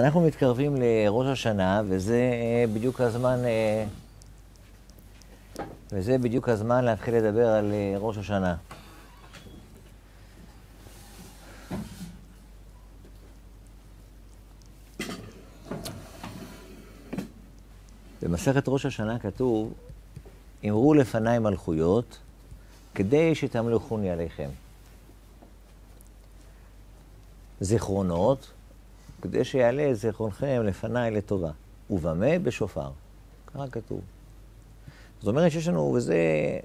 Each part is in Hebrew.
אנחנו מתקרבים לראש השנה, וזה בדיוק הזמן, וזה בדיוק הזמן להתחיל לדבר על ראש השנה. במסכת ראש השנה כתוב, אמרו לפניי מלכויות, כדי שתמלכוני עליכם. זיכרונות, כדי שיעלה את זיכרונכם לפניי לטובה. ובמה? בשופר. ככה כתוב. זאת אומרת שיש לנו, וזה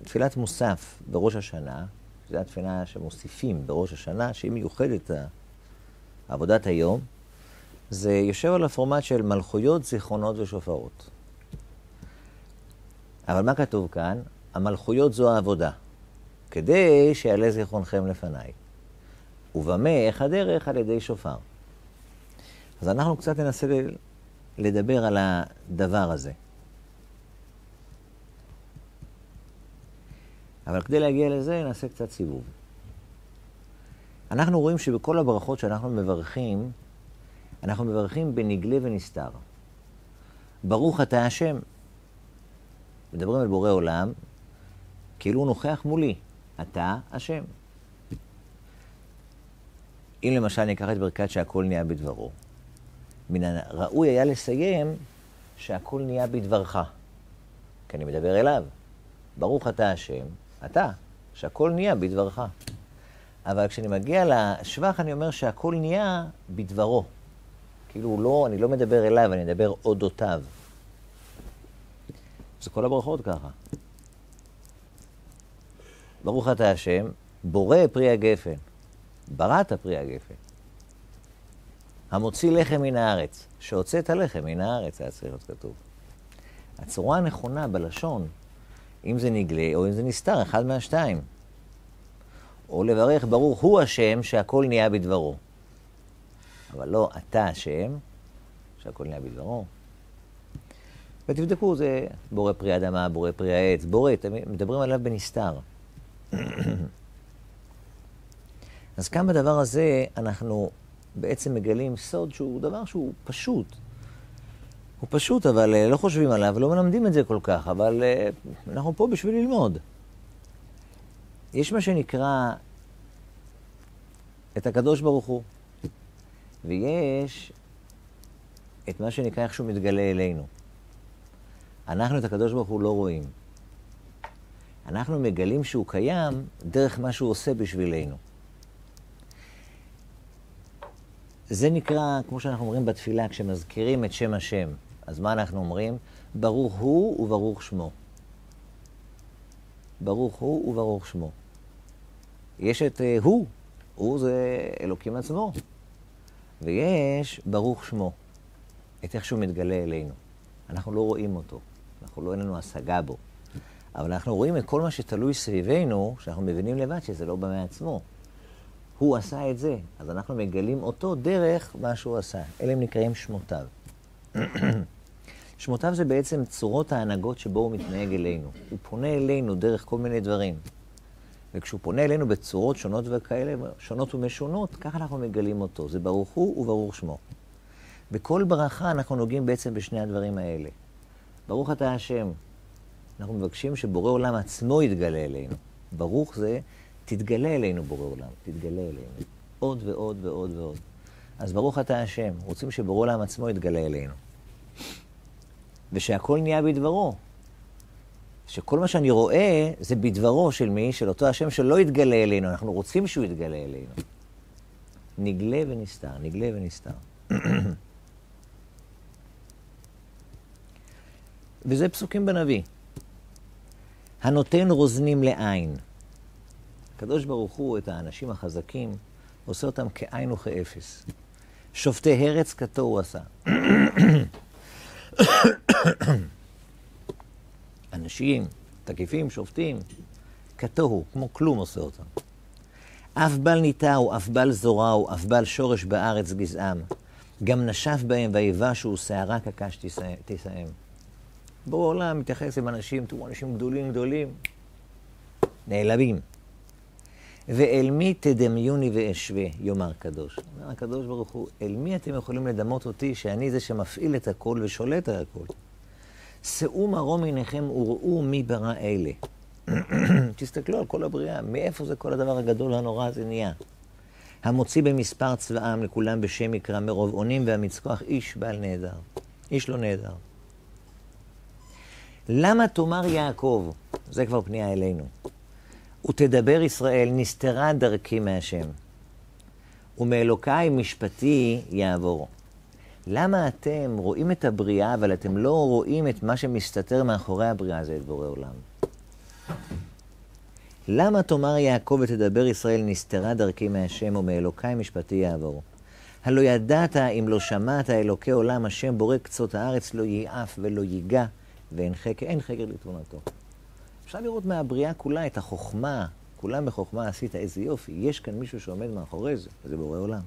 תפילת מוסף בראש השנה, זו התפילה שמוסיפים בראש השנה, שהיא מיוחדת עבודת היום, זה יושב על הפורמט של מלכויות, זיכרונות ושופרות. אבל מה כתוב כאן? המלכויות זו העבודה, כדי שיעלה זיכרונכם לפניי. ובמה, איך הדרך? על ידי שופר. אז אנחנו קצת ננסה לדבר על הדבר הזה. אבל כדי להגיע לזה, נעשה קצת סיבוב. אנחנו רואים שבכל הברכות שאנחנו מברכים, אנחנו מברכים בנגלה ונסתר. ברוך אתה השם. מדברים על בורא עולם, כאילו הוא נוכח מולי. אתה השם. אם למשל ניקח את ברכת שהכל נהיה בדברו, מן הראוי היה לסיים שהכל נהיה בדברך, כי אני מדבר אליו. ברוך אתה השם, אתה, שהכל נהיה בדברך. אבל כשאני מגיע לשבח, אני אומר שהכל נהיה בדברו. כאילו, לא, אני לא מדבר אליו, אני מדבר אודותיו. זה כל הברכות ככה. ברוך אתה השם, בורא פרי הגפן. בראת פרי הגפן. המוציא לחם מן הארץ, שהוצאת לחם מן הארץ, היה צריך להיות כתוב. הצורה הנכונה בלשון, אם זה נגלה או אם זה נסתר, אחד מהשתיים. או לברך ברוך הוא השם שהכל נהיה בדברו. אבל לא אתה השם שהכל נהיה בדברו. ותבדקו, זה בורא פרי אדמה, בורא פרי העץ, בורא, מדברים עליו בנסתר. אז כאן בדבר הזה אנחנו בעצם מגלים סוד שהוא דבר שהוא פשוט. הוא פשוט, אבל uh, לא חושבים עליו, לא מלמדים את זה כל כך, אבל uh, אנחנו פה בשביל ללמוד. יש מה שנקרא את הקדוש ברוך הוא, ויש את מה שנקרא איך שהוא מתגלה אלינו. אנחנו את הקדוש ברוך הוא לא רואים. אנחנו מגלים שהוא קיים דרך מה שהוא עושה בשבילנו. זה נקרא, כמו שאנחנו אומרים בתפילה, כשמזכירים את שם השם. אז מה אנחנו אומרים? ברוך הוא וברוך שמו. ברוך הוא וברוך שמו. יש את uh, הוא, הוא זה אלוקים עצמו. ויש ברוך שמו, את איך שהוא מתגלה אלינו. אנחנו לא רואים אותו, אנחנו לא אין לנו השגה בו. אבל אנחנו רואים את כל מה שתלוי סביבנו, שאנחנו מבינים לבד שזה לא בא מעצמו. הוא עשה את זה, אז אנחנו מגלים אותו דרך מה שהוא עשה. אלה הם נקראים שמותיו. שמותיו זה בעצם צורות ההנהגות שבו הוא מתנהג אלינו. הוא פונה אלינו דרך כל מיני דברים. וכשהוא פונה אלינו בצורות שונות וכאלה, שונות ומשונות, ככה אנחנו מגלים אותו. זה ברוך הוא וברוך שמו. בכל ברכה אנחנו נוגעים בעצם בשני הדברים האלה. ברוך אתה השם. אנחנו מבקשים שבורא עולם עצמו יתגלה אלינו. ברוך זה תתגלה אלינו בורא עולם, תתגלה אלינו. עוד ועוד ועוד ועוד. אז ברוך אתה השם, רוצים שבורא עולם עצמו יתגלה אלינו. ושהכול נהיה בדברו. שכל מה שאני רואה זה בדברו של מי? של אותו השם שלא יתגלה אלינו, אנחנו רוצים שהוא יתגלה אלינו. נגלה ונסתר, נגלה ונסתר. וזה פסוקים בנביא. הנותן רוזנים לעין. הקדוש ברוך הוא את האנשים החזקים עושה אותם כאין וכאפס. שופטי הרץ כתו הוא עשה. אנשים, תקיפים, שופטים, כתוהו, כמו כלום עושה אותם. אף בל ניטעו, אף בל זורעו, אף בל שורש בארץ גזעם. גם נשף בהם ויבשו, שערה כקש תישאם. בואו עולם מתייחס עם אנשים, תראו, אנשים גדולים גדולים, נעלבים. ואל מי תדמיוני ואשווה, יאמר קדוש. אומר הקדוש ברוך הוא, אל מי אתם יכולים לדמות אותי, שאני זה שמפעיל את הכל ושולט על הכל? שאו מרום עיניכם וראו מי ברא אלה. תסתכלו על כל הבריאה, מאיפה זה כל הדבר הגדול הנורא הזה נהיה? המוציא במספר צבאם לכולם בשם יקרא מרוב אונים והמצכוח איש בעל נהדר. איש לא נהדר. למה תאמר יעקב, זה כבר פנייה אלינו, ותדבר ישראל נסתרה דרכי מהשם, ומאלוקיי משפטי יעבור. למה אתם רואים את הבריאה, אבל אתם לא רואים את מה שמסתתר מאחורי הבריאה, זה את בורא עולם? למה תאמר יעקב ותדבר ישראל נסתרה דרכי מהשם ומאלוקיי משפטי יעבור? הלא ידעת אם לא שמעת אלוקי עולם השם בורא קצות הארץ לא ייעף ולא ייגע ואין חקר, אין חקר לתבונתו. אפשר לראות מהבריאה כולה את החוכמה, כולם בחוכמה עשית, איזה יופי, יש כאן מישהו שעומד מאחורי זה, וזה בורא עולם.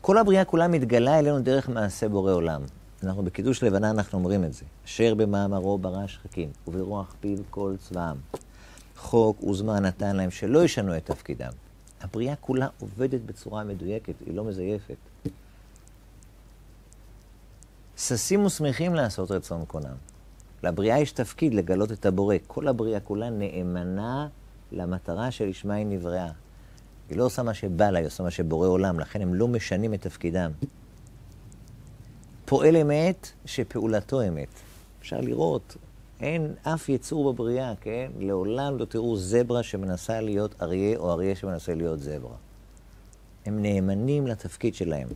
כל הבריאה כולה מתגלה אלינו דרך מעשה בורא עולם. אנחנו בקידוש לבנה אנחנו אומרים את זה. אשר במאמרו ברא שחקים, וברוח פיו כל צבאם. חוק וזמן נתן להם שלא ישנו את תפקידם. הבריאה כולה עובדת בצורה מדויקת, היא לא מזייפת. ששים ושמחים לעשות רצון קונם. לבריאה יש תפקיד לגלות את הבורא. כל הבריאה כולה נאמנה למטרה שלשמה היא נבראה. היא לא עושה מה שבא לה, היא עושה מה שבורא עולם, לכן הם לא משנים את תפקידם. פועל אמת שפעולתו אמת. אפשר לראות, אין אף יצור בבריאה, כן? לעולם לא תראו זברה שמנסה להיות אריה או אריה שמנסה להיות זברה. הם נאמנים לתפקיד שלהם.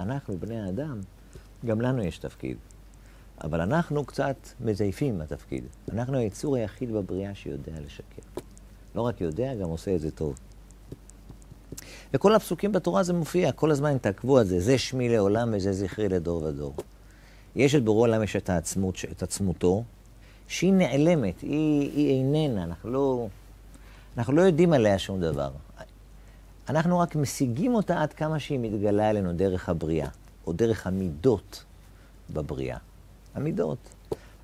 אנחנו, בני האדם, גם לנו יש תפקיד. אבל אנחנו קצת מזייפים התפקיד. אנחנו היצור היחיד בבריאה שיודע לשקר. לא רק יודע, גם עושה את זה טוב. וכל הפסוקים בתורה זה מופיע, כל הזמן תעקבו על זה, זה שמי לעולם וזה זכרי לדור ודור. יש את בורא עולם, יש את, העצמות, את עצמותו, שהיא נעלמת, היא, היא איננה, אנחנו לא, אנחנו לא יודעים עליה שום דבר. אנחנו רק משיגים אותה עד כמה שהיא מתגלה אלינו דרך הבריאה, או דרך המידות בבריאה. המידות.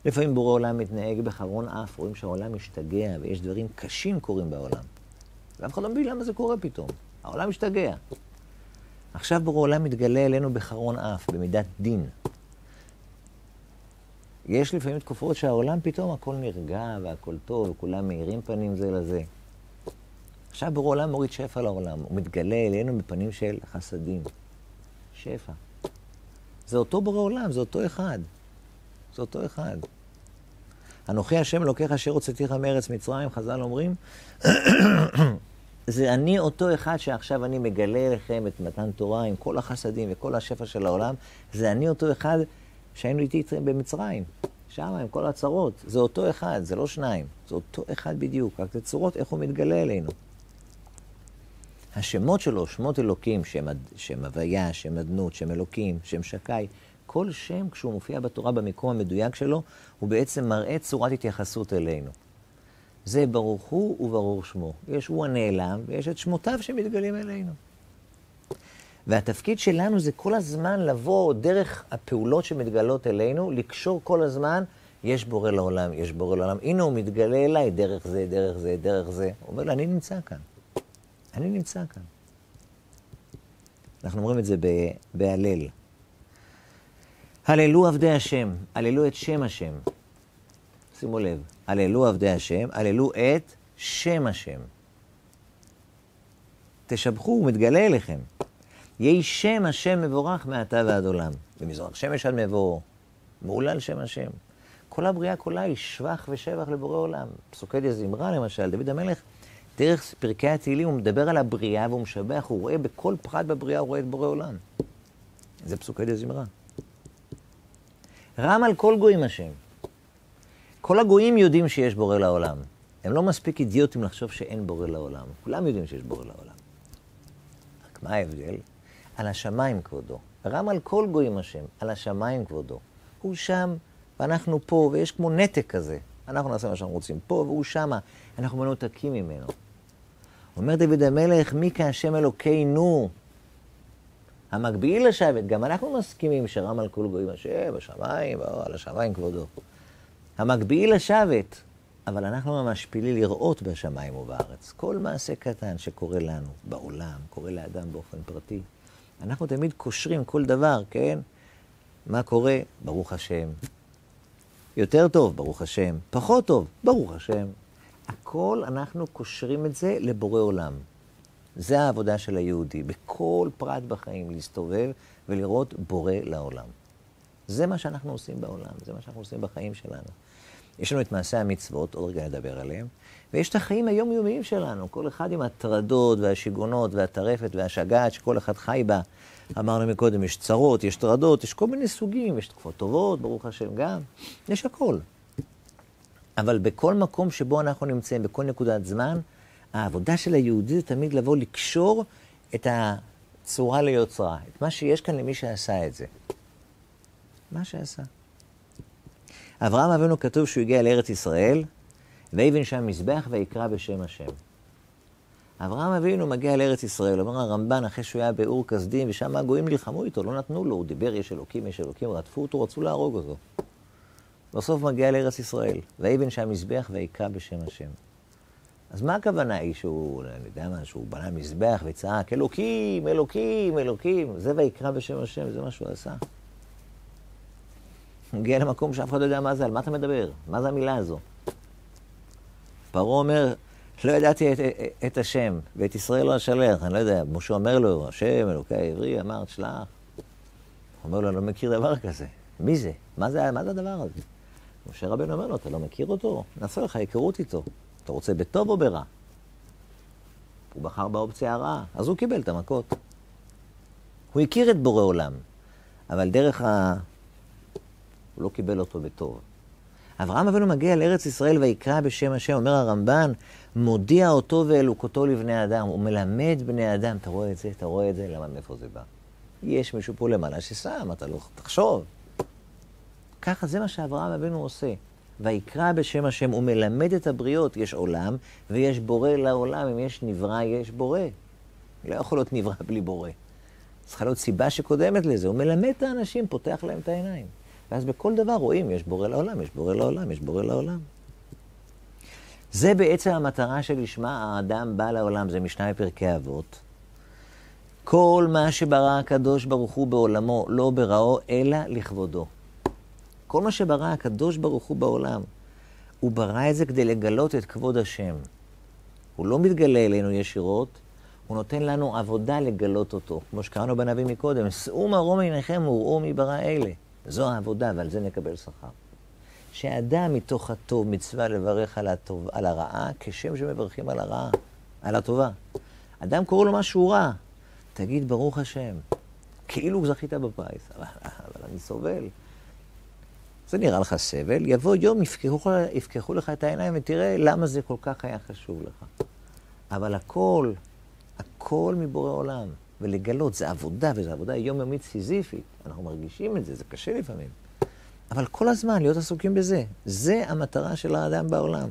לפעמים בורא עולם מתנהג בחרון אף, רואים שהעולם משתגע ויש דברים קשים קורים בעולם. ואף אחד לא מבין למה זה קורה פתאום. העולם משתגע. עכשיו בורא עולם מתגלה אלינו בחרון אף, במידת דין. יש לפעמים תקופות שהעולם פתאום הכל נרגע והכל טוב, וכולם מאירים פנים זה לזה. עכשיו בורא עולם מוריד שפע לעולם, הוא מתגלה אלינו בפנים של חסדים. שפע. זה אותו בורא עולם, זה אותו אחד. זה אותו אחד. אנוכי השם אלוקיך אשר הוצאתיך מארץ מצרים, חז"ל אומרים, זה אני אותו אחד שעכשיו אני מגלה לכם את מתן תורה עם כל החסדים וכל השפע של העולם, זה אני אותו אחד שהיינו איתי במצרים, שם עם כל הצרות. זה אותו אחד, זה לא שניים, זה אותו אחד בדיוק, רק צורות איך הוא מתגלה אלינו. השמות שלו, שמות אלוקים, שם, שם הוויה, שם אדנות, שם אלוקים, שם שקי, כל שם, כשהוא מופיע בתורה במקום המדויק שלו, הוא בעצם מראה צורת התייחסות אלינו. זה ברוך הוא וברור שמו. יש הוא הנעלם, ויש את שמותיו שמתגלים אלינו. והתפקיד שלנו זה כל הזמן לבוא דרך הפעולות שמתגלות אלינו, לקשור כל הזמן, יש בורא לעולם, יש בורא לעולם. הנה הוא מתגלה אליי דרך זה, דרך זה, דרך זה. הוא אומר אני נמצא כאן. אני נמצא כאן. אנחנו אומרים את זה בהלל. הללו עבדי השם, הללו את שם השם. שימו לב, הללו עבדי השם, הללו את שם השם. תשבחו, הוא מתגלה אליכם. יהי שם השם מבורך מעתה ועד עולם. במזרח שמש עד מבואו. מהולל שם השם. כל הבריאה כולה היא שבח ושבח לבורא עולם. פסוקי דה זמרה למשל, דוד המלך, דרך פרקי התהילים הוא מדבר על הבריאה והוא משבח, הוא רואה בכל פרט בבריאה, הוא רואה את בורא עולם. זה פסוקי זמרה. רם על כל גויים השם. כל הגויים יודעים שיש בורא לעולם. הם לא מספיק אידיוטים לחשוב שאין בורא לעולם. כולם יודעים שיש בורא לעולם. רק מה ההבדל? על השמיים כבודו. רם על כל גויים השם, על השמיים כבודו. הוא שם ואנחנו פה, ויש כמו נתק כזה. אנחנו נעשה מה שאנחנו רוצים פה, והוא שמה. אנחנו מנותקים ממנו. אומר דוד המלך, מי כהשם אלוקינו? המקביל לשבת, גם אנחנו מסכימים שרם על כל גויים השם, בשמיים, על השמיים כבודו. המקביעי לשבת, אבל אנחנו המשפילי לראות בשמיים ובארץ. כל מעשה קטן שקורה לנו בעולם, קורה לאדם באופן פרטי. אנחנו תמיד קושרים כל דבר, כן? מה קורה? ברוך השם. יותר טוב, ברוך השם. פחות טוב, ברוך השם. הכל אנחנו קושרים את זה לבורא עולם. זה העבודה של היהודי, בכל פרט בחיים, להסתובב ולראות בורא לעולם. זה מה שאנחנו עושים בעולם, זה מה שאנחנו עושים בחיים שלנו. יש לנו את מעשי המצוות, עוד רגע נדבר עליהם, ויש את החיים היומיומיים שלנו, כל אחד עם הטרדות והשיגונות והטרפת והשגעת שכל אחד חי בה. אמרנו מקודם, יש צרות, יש טרדות, יש כל מיני סוגים, יש תקופות טובות, ברוך השם גם, יש הכל. אבל בכל מקום שבו אנחנו נמצאים, בכל נקודת זמן, העבודה של היהודי זה תמיד לבוא לקשור את הצורה ליוצרה, את מה שיש כאן למי שעשה את זה. מה שעשה. אברהם אבינו כתוב שהוא הגיע לארץ ישראל, ויבן שם מזבח ויקרא בשם השם. אברהם אבינו מגיע לארץ ישראל, אומר הרמב"ן, אחרי שהוא היה באור כסדים, ושם הגויים נלחמו איתו, לא נתנו לו, הוא דיבר, יש אלוקים, יש אלוקים, רדפו אותו, רצו להרוג אותו. בסוף מגיע לארץ ישראל, ויבן שם מזבח ויקרא בשם השם. אז מה הכוונה היא שהוא, אני יודע מה, שהוא בנה מזבח וצעק, אלוקים, אלוקים, אלוקים, זה ויקרא בשם השם, זה מה שהוא עשה. הוא הגיע למקום שאף אחד לא יודע מה זה, על מה אתה מדבר? מה זה המילה הזו? פרעה אומר, לא ידעתי את, את השם, ואת ישראל לא אשלח, אני לא יודע. משה אומר לו, השם, אלוקי העברי, אמרת, שלח. הוא אומר לו, אני לא מכיר דבר כזה. מי זה? מה זה, מה זה הדבר הזה? משה רבנו אומר לו, אתה לא מכיר אותו? נעשה לך היכרות איתו. אתה רוצה בטוב או ברע? הוא בחר באופציה הרעה, אז הוא קיבל את המכות. הוא הכיר את בורא עולם, אבל דרך ה... הוא לא קיבל אותו בטוב. אברהם אבינו מגיע לארץ ישראל ויקרא בשם השם, אומר הרמב"ן, מודיע אותו ואלוקותו לבני אדם, הוא מלמד בני אדם, אתה רואה את זה, אתה רואה את זה, למה, מאיפה זה בא? יש מישהו פה למעלה ששם, אתה לא, תחשוב. ככה זה מה שאברהם אבינו עושה. ויקרא בשם השם, הוא מלמד את הבריות, יש עולם ויש בורא לעולם, אם יש נברא, יש בורא. לא יכול להיות נברא בלי בורא. צריכה להיות סיבה שקודמת לזה, הוא מלמד את האנשים, פותח להם את העיניים. ואז בכל דבר רואים, יש בורא לעולם, יש בורא לעולם, יש בורא לעולם. זה בעצם המטרה שלשמה האדם בא לעולם, זה משנה בפרקי אבות. כל מה שברא הקדוש ברוך הוא בעולמו, לא בראו, אלא לכבודו. כל מה שברא הקדוש ברוך הוא בעולם, הוא ברא את זה כדי לגלות את כבוד השם. הוא לא מתגלה אלינו ישירות, הוא נותן לנו עבודה לגלות אותו. כמו שקראנו בנביא מקודם, שאו מרום עיניכם וראו מי ברא אלה. זו העבודה, ועל זה נקבל שכר. שאדם מתוך הטוב מצווה לברך על, הטוב, על הרעה, כשם שמברכים על הרעה, על הטובה. אדם קורא לו משהו רע, תגיד ברוך השם. כאילו זכית בפיס, אבל, אבל אני סובל. זה נראה לך סבל, יבוא יום, יפקחו, יפקחו לך את העיניים ותראה למה זה כל כך היה חשוב לך. אבל הכל, הכל מבורא עולם. ולגלות, זה עבודה, וזו עבודה יומיומית סיזיפית. אנחנו מרגישים את זה, זה קשה לפעמים. אבל כל הזמן להיות עסוקים בזה. זה המטרה של האדם בעולם.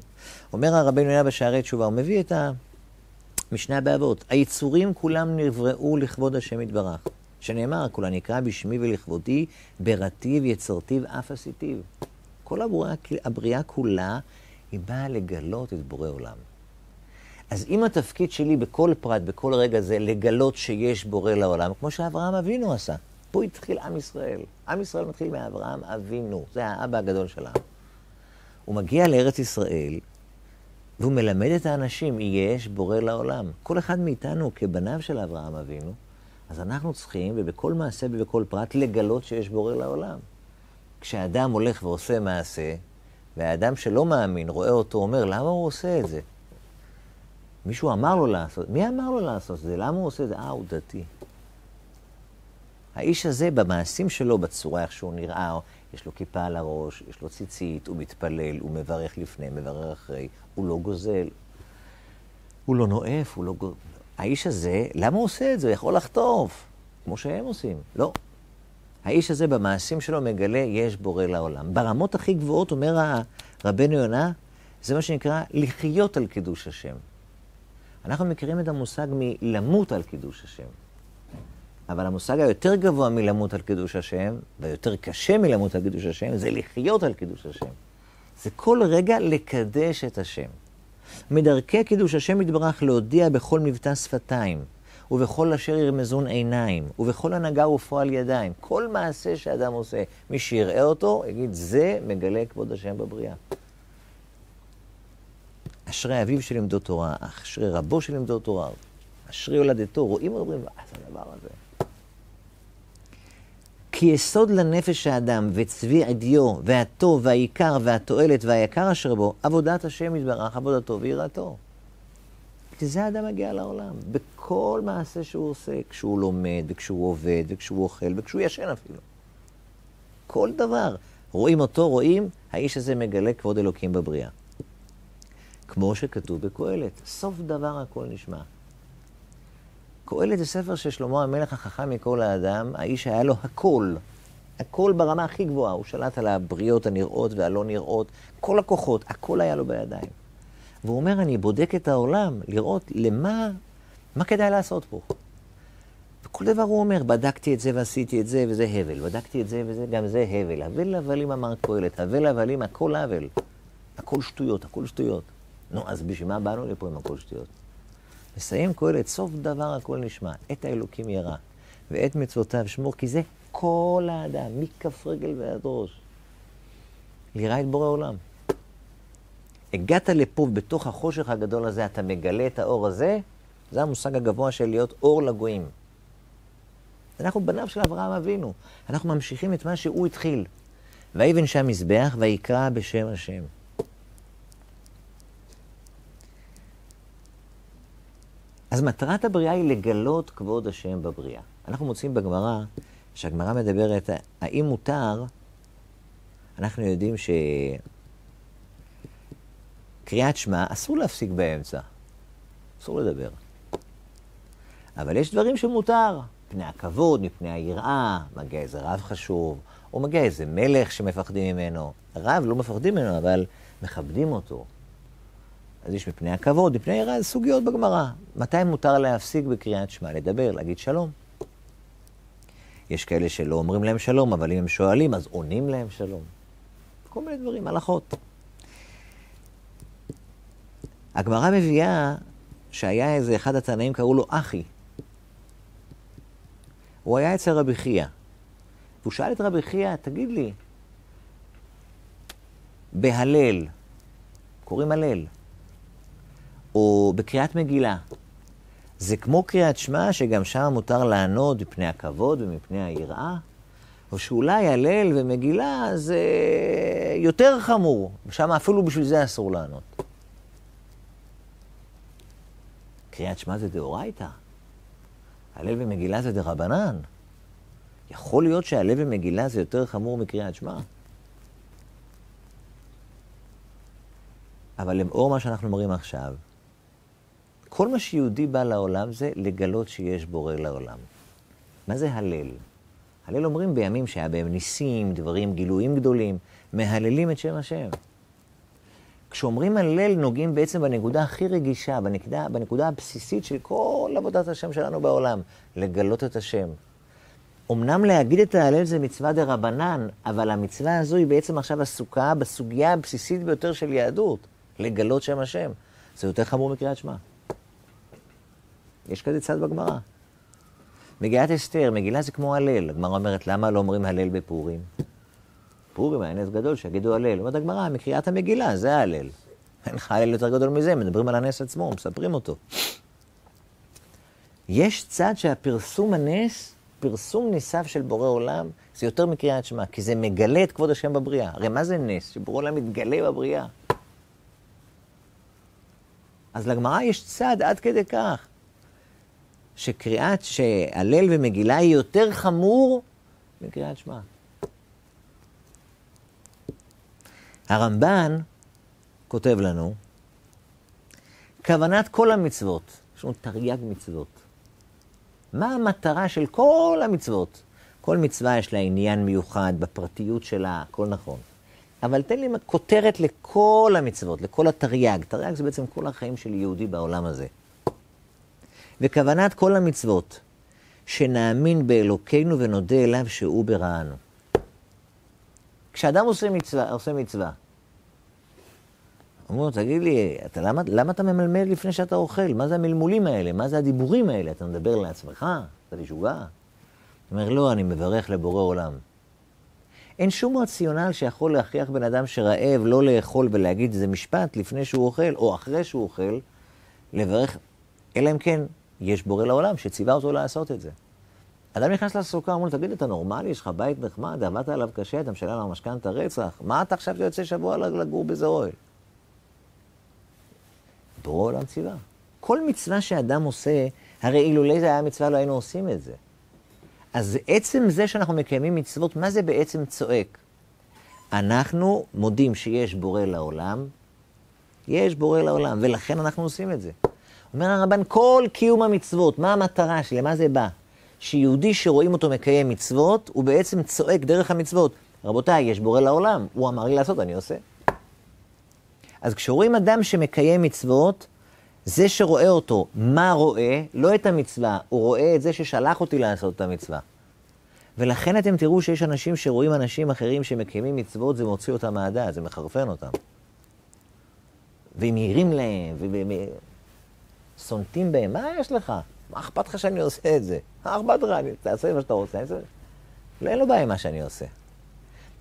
אומר הרבינו יונה בשערי תשובה, הוא מביא את המשנה באבות. היצורים כולם נבראו לכבוד השם יתברך. שנאמר, כולה נקרא בשמי ולכבודי, ברטיב, יצרתיו, אף עשיתיו. כל הבריאה, הבריאה כולה, היא באה לגלות את בורא עולם. אז אם התפקיד שלי בכל פרט, בכל רגע זה לגלות שיש בורא לעולם, כמו שאברהם אבינו עשה. פה התחיל עם ישראל. עם ישראל מתחיל מאברהם אבינו, זה האבא הגדול שלנו. הוא מגיע לארץ ישראל, והוא מלמד את האנשים, יש בורא לעולם. כל אחד מאיתנו, כבניו של אברהם אבינו, אז אנחנו צריכים, ובכל מעשה ובכל פרט, לגלות שיש בורא לעולם. כשאדם הולך ועושה מעשה, והאדם שלא מאמין רואה אותו, אומר, למה הוא עושה את זה? מישהו אמר לו לעשות, מי אמר לו לעשות את זה? למה הוא עושה את זה? אה, הוא דתי. האיש הזה, במעשים שלו, בצורה איך שהוא נראה, יש לו כיפה על הראש, יש לו ציצית, הוא מתפלל, הוא מברך לפני, מברך אחרי, הוא לא גוזל, הוא לא נואף, הוא לא גוזל. האיש הזה, למה הוא עושה את זה? הוא יכול לחטוף, כמו שהם עושים. לא. האיש הזה במעשים שלו מגלה, יש בורא לעולם. ברמות הכי גבוהות, אומר רבנו יונה, זה מה שנקרא לחיות על קידוש השם. אנחנו מכירים את המושג מלמות על קידוש השם. אבל המושג היותר גבוה מלמות על קידוש השם, והיותר קשה מלמות על קידוש השם, זה לחיות על קידוש השם. זה כל רגע לקדש את השם. מדרכי קידוש השם יתברך להודיע בכל מבטא שפתיים, ובכל אשר ירמזון עיניים, ובכל הנהגה ופועל ידיים. כל מעשה שאדם עושה, מי שיראה אותו, יגיד, זה מגלה כבוד השם בבריאה. אשרי אביו שלימדו תורה, אשרי רבו שלימדו תורה, אשרי הולדתו, רואים אומרים, מה זה הדבר הזה? כי יסוד לנפש האדם וצבי עדיו והטוב והעיקר והתועלת והיקר אשר בו, עבודת השם יתברך, עבודתו ויראתו. לזה האדם מגיע לעולם, בכל מעשה שהוא עושה, כשהוא לומד, וכשהוא עובד, וכשהוא אוכל, וכשהוא ישן אפילו. כל דבר. רואים אותו, רואים, האיש הזה מגלה כבוד אלוקים בבריאה. כמו שכתוב בקהלת, סוף דבר הכל נשמע. קהלת זה ספר של שלמה המלך החכם מכל האדם, האיש היה לו הכל. הכל ברמה הכי גבוהה, הוא שלט על הבריות הנראות והלא נראות, כל הכוחות, הכל היה לו בידיים. והוא אומר, אני בודק את העולם, לראות למה, מה כדאי לעשות פה. וכל דבר הוא אומר, בדקתי את זה ועשיתי את זה וזה הבל, בדקתי את זה וזה, גם זה הבל. הבל הבלים אמר קהלת, הבל הבלים, הכל הבל. הכל שטויות, הכל שטויות. נו, אז בשביל מה באנו לפה עם הכל שטויות? מסיים קהלת, סוף דבר הכל נשמע, את האלוקים ירא, ואת מצוותיו שמור, כי זה כל האדם, מכף רגל ועד ראש. ליראה את בורא עולם. הגעת לפה, בתוך החושך הגדול הזה, אתה מגלה את האור הזה, זה המושג הגבוה של להיות אור לגויים. אנחנו בניו של אברהם אבינו, אנחנו ממשיכים את מה שהוא התחיל. ויבן שם מזבח ויקרא בשם השם. אז מטרת הבריאה היא לגלות כבוד השם בבריאה. אנחנו מוצאים בגמרא, שהגמרא מדברת, האם מותר, אנחנו יודעים שקריאת שמע, אסור להפסיק באמצע. אסור לדבר. אבל יש דברים שמותר, מפני הכבוד, מפני היראה, מגיע איזה רב חשוב, או מגיע איזה מלך שמפחדים ממנו. רב לא מפחדים ממנו, אבל מכבדים אותו. אז יש מפני הכבוד, מפני זה סוגיות בגמרא. מתי מותר להפסיק בקריאת שמע? לדבר, להגיד שלום. יש כאלה שלא אומרים להם שלום, אבל אם הם שואלים, אז עונים להם שלום. כל מיני דברים, הלכות. הגמרא מביאה שהיה איזה אחד התנאים, קראו לו אחי. הוא היה אצל רבי חייא. והוא שאל את רבי חייא, תגיד לי, בהלל, קוראים הלל, או בקריאת מגילה. זה כמו קריאת שמע, שגם שם מותר לענוד מפני הכבוד ומפני היראה? או שאולי הלל ומגילה זה יותר חמור, שם אפילו בשביל זה אסור לענות. קריאת שמע זה דאורייתא, הלל ומגילה זה דרבנן. יכול להיות שהלל ומגילה זה יותר חמור מקריאת שמע? אבל לאור מה שאנחנו אומרים עכשיו, כל מה שיהודי בא לעולם זה לגלות שיש בורא לעולם. מה זה הלל? הלל אומרים בימים שהיה בהם ניסים, דברים, גילויים גדולים, מהללים את שם השם. כשאומרים הלל, נוגעים בעצם בנקודה הכי רגישה, בנקודה, בנקודה הבסיסית של כל עבודת השם שלנו בעולם, לגלות את השם. אמנם להגיד את ההלל זה מצווה דה רבנן, אבל המצווה הזו היא בעצם עכשיו עסוקה בסוגיה הבסיסית ביותר של יהדות, לגלות שם השם. זה יותר חמור מקריאת שמע. יש כזה צד בגמרא. מגילת אסתר, מגילה זה כמו הלל. הגמרא אומרת, למה לא אומרים הלל בפורים? פורים היה נס גדול, שיגידו הלל. אומרת הגמרא, מקריאת המגילה, זה ההלל. אין לך הלל יותר גדול מזה, מדברים על הנס עצמו, מספרים אותו. יש צד שהפרסום הנס, פרסום ניסיו של בורא עולם, זה יותר מקריאת שמע, כי זה מגלה את כבוד השם בבריאה. הרי מה זה נס? שבורא עולם מתגלה בבריאה. אז לגמרא יש צד עד כדי כך. שקריאת, שהלל ומגילה היא יותר חמור מקריאת שמע. הרמב"ן כותב לנו, כוונת כל המצוות, יש לנו תרי"ג מצוות. מה המטרה של כל המצוות? כל מצווה יש לה עניין מיוחד בפרטיות שלה, הכל נכון. אבל תן לי כותרת לכל המצוות, לכל התרי"ג. תרי"ג זה בעצם כל החיים של יהודי בעולם הזה. וכוונת כל המצוות, שנאמין באלוקינו ונודה אליו שהוא בראנו. כשאדם עושה מצווה, עושה מצווה, אומרים לו, תגיד לי, אתה, למה, למה אתה ממלמל לפני שאתה אוכל? מה זה המלמולים האלה? מה זה הדיבורים האלה? אתה מדבר לעצמך? אתה משוגע? הוא אומר, לא, אני מברך לבורא עולם. אין שום רציונל שיכול להכריח בן אדם שרעב לא לאכול ולהגיד איזה משפט לפני שהוא אוכל, או אחרי שהוא אוכל, לברך, אלא אם כן יש בורא לעולם שציווה אותו לעשות את זה. אדם נכנס לסוכה, אומר לו, תגיד, אתה נורמלי, יש לך בית נחמד, עבדת עליו קשה, אתה משלם על המשכנתה רצח, מה אתה עכשיו יוצא שבוע לגור באיזה אוהל? בורא עולם ציווה. כל מצווה שאדם עושה, הרי אילולא זה היה מצווה לא היינו עושים את זה. אז עצם זה שאנחנו מקיימים מצוות, מה זה בעצם צועק? אנחנו מודים שיש בורא לעולם, יש בורא לעולם, ולכן אנחנו עושים את זה. אומר הרמב"ן, כל קיום המצוות, מה המטרה שלי, למה זה בא? שיהודי שרואים אותו מקיים מצוות, הוא בעצם צועק דרך המצוות. רבותיי, יש בורא לעולם, הוא אמר לי לעשות, אני עושה. אז כשרואים אדם שמקיים מצוות, זה שרואה אותו, מה רואה? לא את המצווה, הוא רואה את זה ששלח אותי לעשות את המצווה. ולכן אתם תראו שיש אנשים שרואים אנשים אחרים שמקיימים מצוות, זה מוציא אותם מהדעת, זה מחרפן אותם. והם מעירים להם, וסונטים בהם, מה יש לך? מה אכפת לך שאני עושה את זה? מה אכפת לך? תעשה מה שאתה רוצה. לא, אין לו בעיה עם מה שאני עושה.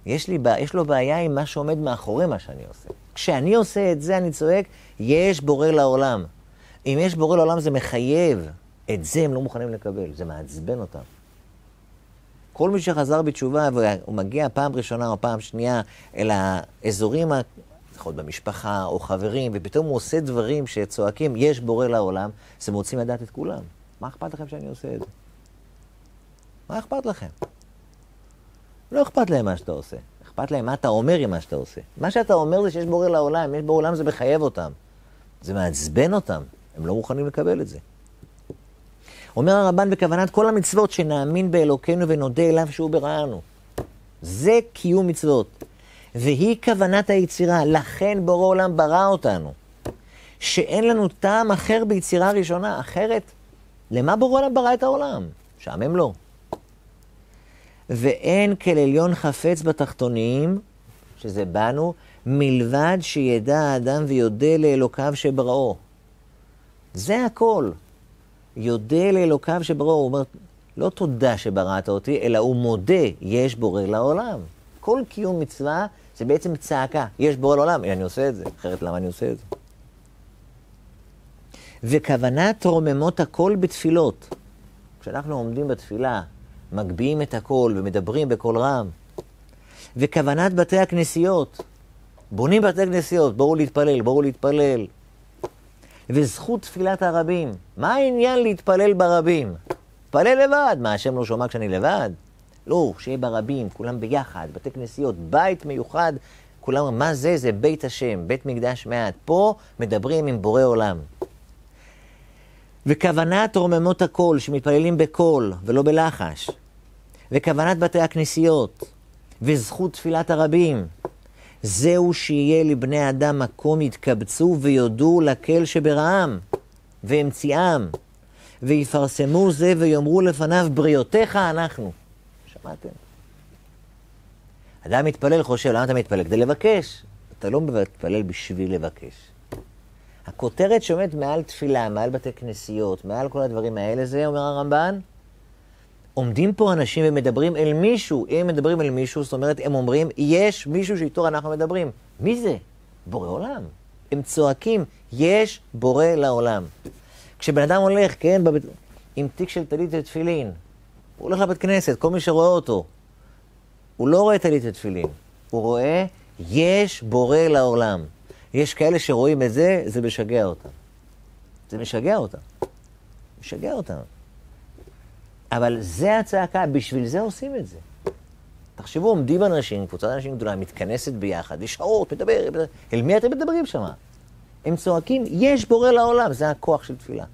יש, לי, יש לו בעיה עם מה שעומד מאחורי מה שאני עושה. כשאני עושה את זה, אני צועק, יש בורא לעולם. אם יש בורא לעולם זה מחייב, את זה הם לא מוכנים לקבל, זה מעצבן אותם. כל מי שחזר בתשובה והוא מגיע פעם ראשונה או פעם שנייה אל האזורים, יכול להיות במשפחה או חברים, ופתאום הוא עושה דברים שצועקים, יש בורא לעולם, זה מוציא לדעת את כולם. מה אכפת לכם שאני עושה את זה? מה אכפת לכם? לא אכפת להם מה שאתה עושה. אכפת להם מה אתה אומר עם מה שאתה עושה. מה שאתה אומר זה שיש בורא לעולם, יש בורא לעולם זה מחייב אותם. זה מעצבן אותם, הם לא מוכנים לקבל את זה. אומר הרמב"ן בכוונת כל המצוות שנאמין באלוקינו ונודה אליו שהוא בראנו. זה קיום מצוות. והיא כוונת היצירה, לכן בורא עולם ברא אותנו. שאין לנו טעם אחר ביצירה ראשונה, אחרת, למה בורא עולם ברא את העולם? שעמם לו. ואין כל עליון חפץ בתחתונים, שזה בנו, מלבד שידע האדם ויודה לאלוקיו שבראו. זה הכל. יודה לאלוקיו שבראו. הוא אומר, לא תודה שבראת אותי, אלא הוא מודה, יש בורא לעולם. כל קיום מצווה זה בעצם צעקה, יש בורא לעולם, אני עושה את זה, אחרת למה אני עושה את זה? וכוונת רוממות הכל בתפילות. כשאנחנו עומדים בתפילה, מגביהים את הקול ומדברים בקול רם. וכוונת בתי הכנסיות, בונים בתי כנסיות, בואו להתפלל, בואו להתפלל. וזכות תפילת הרבים. מה העניין להתפלל ברבים? תפלל לבד, מה, השם לא שומע כשאני לבד? לא, שיהיה ברבים, כולם ביחד, בתי כנסיות, בית מיוחד, כולם, מה זה? זה בית השם, בית מקדש מעט. פה מדברים עם בורא עולם. וכוונת רוממות הקול, שמתפללים בקול ולא בלחש, וכוונת בתי הכנסיות, וזכות תפילת הרבים, זהו שיהיה לבני אדם מקום יתקבצו ויודו לקל שברעם, והמציאם, ויפרסמו זה ויאמרו לפניו בריאותיך אנחנו. שמעתם? אדם מתפלל, חושב, למה אתה מתפלל? כדי לבקש. אתה לא מתפלל בשביל לבקש. הכותרת שעומדת מעל תפילה, מעל בתי כנסיות, מעל כל הדברים האלה, זה, אומר הרמב"ן, עומדים פה אנשים ומדברים אל מישהו. אם הם מדברים אל מישהו, זאת אומרת, הם אומרים, יש מישהו שאיתו אנחנו מדברים. מי זה? בורא עולם. הם צועקים, יש בורא לעולם. כשבן אדם הולך, כן, בבית... עם תיק של טלית ותפילין, הוא הולך לבית כנסת, כל מי שרואה אותו, הוא לא רואה טלית ותפילין, הוא רואה, יש בורא לעולם. יש כאלה שרואים את זה, זה משגע אותם. זה משגע אותם. משגע אותם. אבל זה הצעקה, בשביל זה עושים את זה. תחשבו, עומדים אנשים, קבוצת אנשים גדולה, מתכנסת ביחד, יש שעות, מדבר, מדבר, אל מי אתם מדברים שם? הם צועקים, יש בורא לעולם, זה הכוח של תפילה.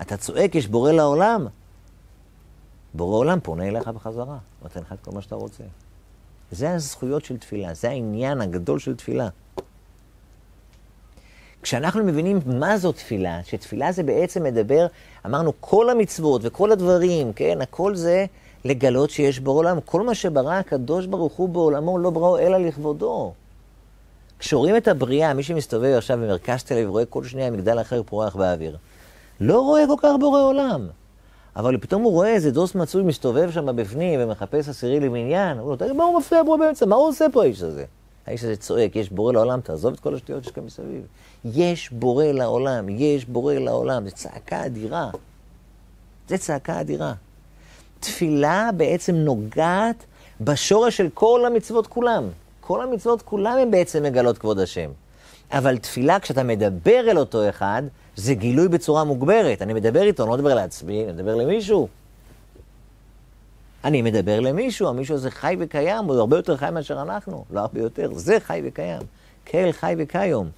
אתה צועק, יש בורא לעולם, בורא עולם פונה אליך בחזרה, נותן לך את כל מה שאתה רוצה. זה הזכויות של תפילה, זה העניין הגדול של תפילה. כשאנחנו מבינים מה זו תפילה, שתפילה זה בעצם מדבר, אמרנו, כל המצוות וכל הדברים, כן, הכל זה לגלות שיש בעולם. כל מה שברא הקדוש ברוך הוא בעולמו לא בראו אלא לכבודו. כשרואים את הבריאה, מי שמסתובב עכשיו במרכז תל אביב רואה כל שנייה מגדל אחר פורח באוויר, לא רואה כל כך בורא עולם. אבל פתאום הוא רואה איזה דוס מצוי מסתובב שם בפנים ומחפש עשירי למניין, הוא אומר, תגיד, מה הוא מפריע פה באמצע? מה הוא עושה פה האיש הזה? האיש הזה צועק, יש בורא לעולם, תעזוב את כל השטויות שיש כאן מסביב. יש בורא לעולם, יש בורא לעולם, זו צעקה אדירה. זו צעקה אדירה. תפילה בעצם נוגעת בשורש של כל המצוות כולם. כל המצוות כולם הן בעצם מגלות כבוד השם. אבל תפילה, כשאתה מדבר אל אותו אחד, זה גילוי בצורה מוגברת. אני מדבר איתו, אני לא מדבר לעצמי, אני מדבר למישהו. אני מדבר למישהו, המישהו הזה חי וקיים, הוא הרבה יותר חי מאשר אנחנו, לא הרבה יותר, זה חי וקיים. כאל חי וקיום.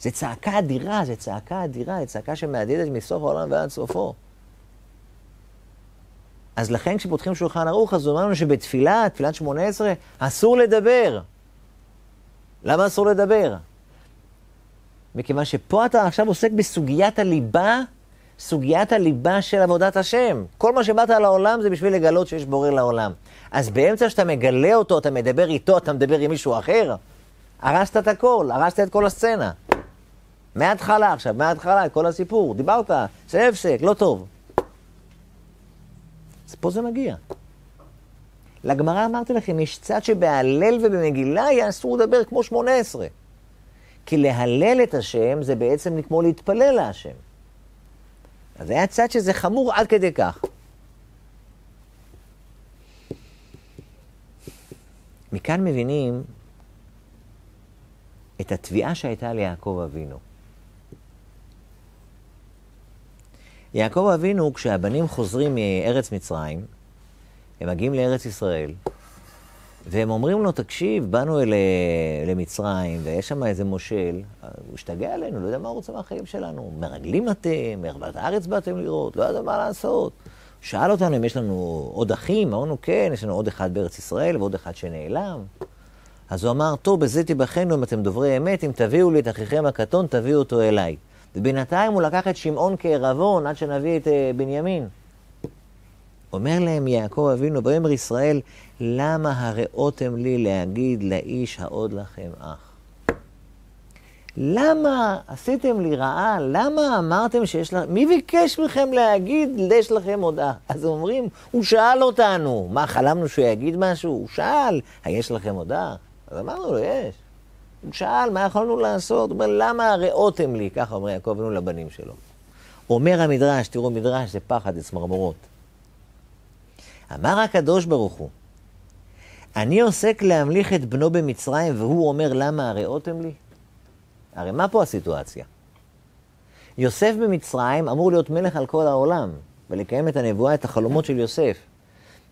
זה צעקה אדירה, זה צעקה אדירה, זה צעקה שמהדהדת מסוף העולם ועד סופו. אז לכן כשפותחים שולחן ערוך, אז הוא אומר לנו שבתפילה, תפילת שמונה עשרה, אסור לדבר. למה אסור לדבר? מכיוון שפה אתה עכשיו עוסק בסוגיית הליבה, סוגיית הליבה של עבודת השם. כל מה שבאת על העולם זה בשביל לגלות שיש בורא לעולם. אז באמצע שאתה מגלה אותו, אתה מדבר איתו, אתה מדבר עם מישהו אחר, הרסת את הכל, הרסת את כל הסצנה. מההתחלה עכשיו, מההתחלה, כל הסיפור, דיברת, זה הפסק, לא טוב. אז פה זה מגיע. לגמרא אמרתי לכם, יש צד שבהלל ובמגילה יהיה אסור לדבר כמו שמונה עשרה. כי להלל את השם זה בעצם כמו להתפלל להשם. אז היה צד שזה חמור עד כדי כך. מכאן מבינים את התביעה שהייתה ליעקב אבינו. יעקב אבינו, כשהבנים חוזרים מארץ מצרים, הם מגיעים לארץ ישראל, והם אומרים לו, תקשיב, באנו אל, למצרים, ויש שם איזה מושל, הוא השתגע עלינו, לא יודע מה הוא רוצה מהחיים שלנו. מרגלים אתם, מערבת הארץ באתם לראות, לא יודע מה לעשות. שאל אותנו אם יש לנו עוד אחים, אמרנו, כן, יש לנו עוד אחד בארץ ישראל ועוד אחד שנעלם. אז הוא אמר, טוב, בזה תיבחנו אם אתם דוברי אמת, אם תביאו לי את אחיכם הקטון, תביאו אותו אליי. ובינתיים הוא לקח את שמעון כערבון עד שנביא את uh, בנימין. אומר להם יעקב אבינו, ויאמר ישראל, למה הראותם לי להגיד לאיש העוד לכם אח? למה עשיתם לי רעה? למה אמרתם שיש לכם... מי ביקש מכם להגיד יש לכם עוד אח? אז אומרים, הוא שאל אותנו. מה, חלמנו שהוא יגיד משהו? הוא שאל, היש לכם עוד אח? אז אמרנו לו, יש. הוא שאל, מה יכולנו לעשות? הוא אומר, למה הראותם לי? ככה אומר יעקב אבינו לבנים שלו. אומר המדרש, תראו מדרש, זה פחד, זה צמרמורות. אמר הקדוש ברוך הוא, אני עוסק להמליך את בנו במצרים, והוא אומר, למה הראותם לי? הרי מה פה הסיטואציה? יוסף במצרים אמור להיות מלך על כל העולם, ולקיים את הנבואה, את החלומות של יוסף.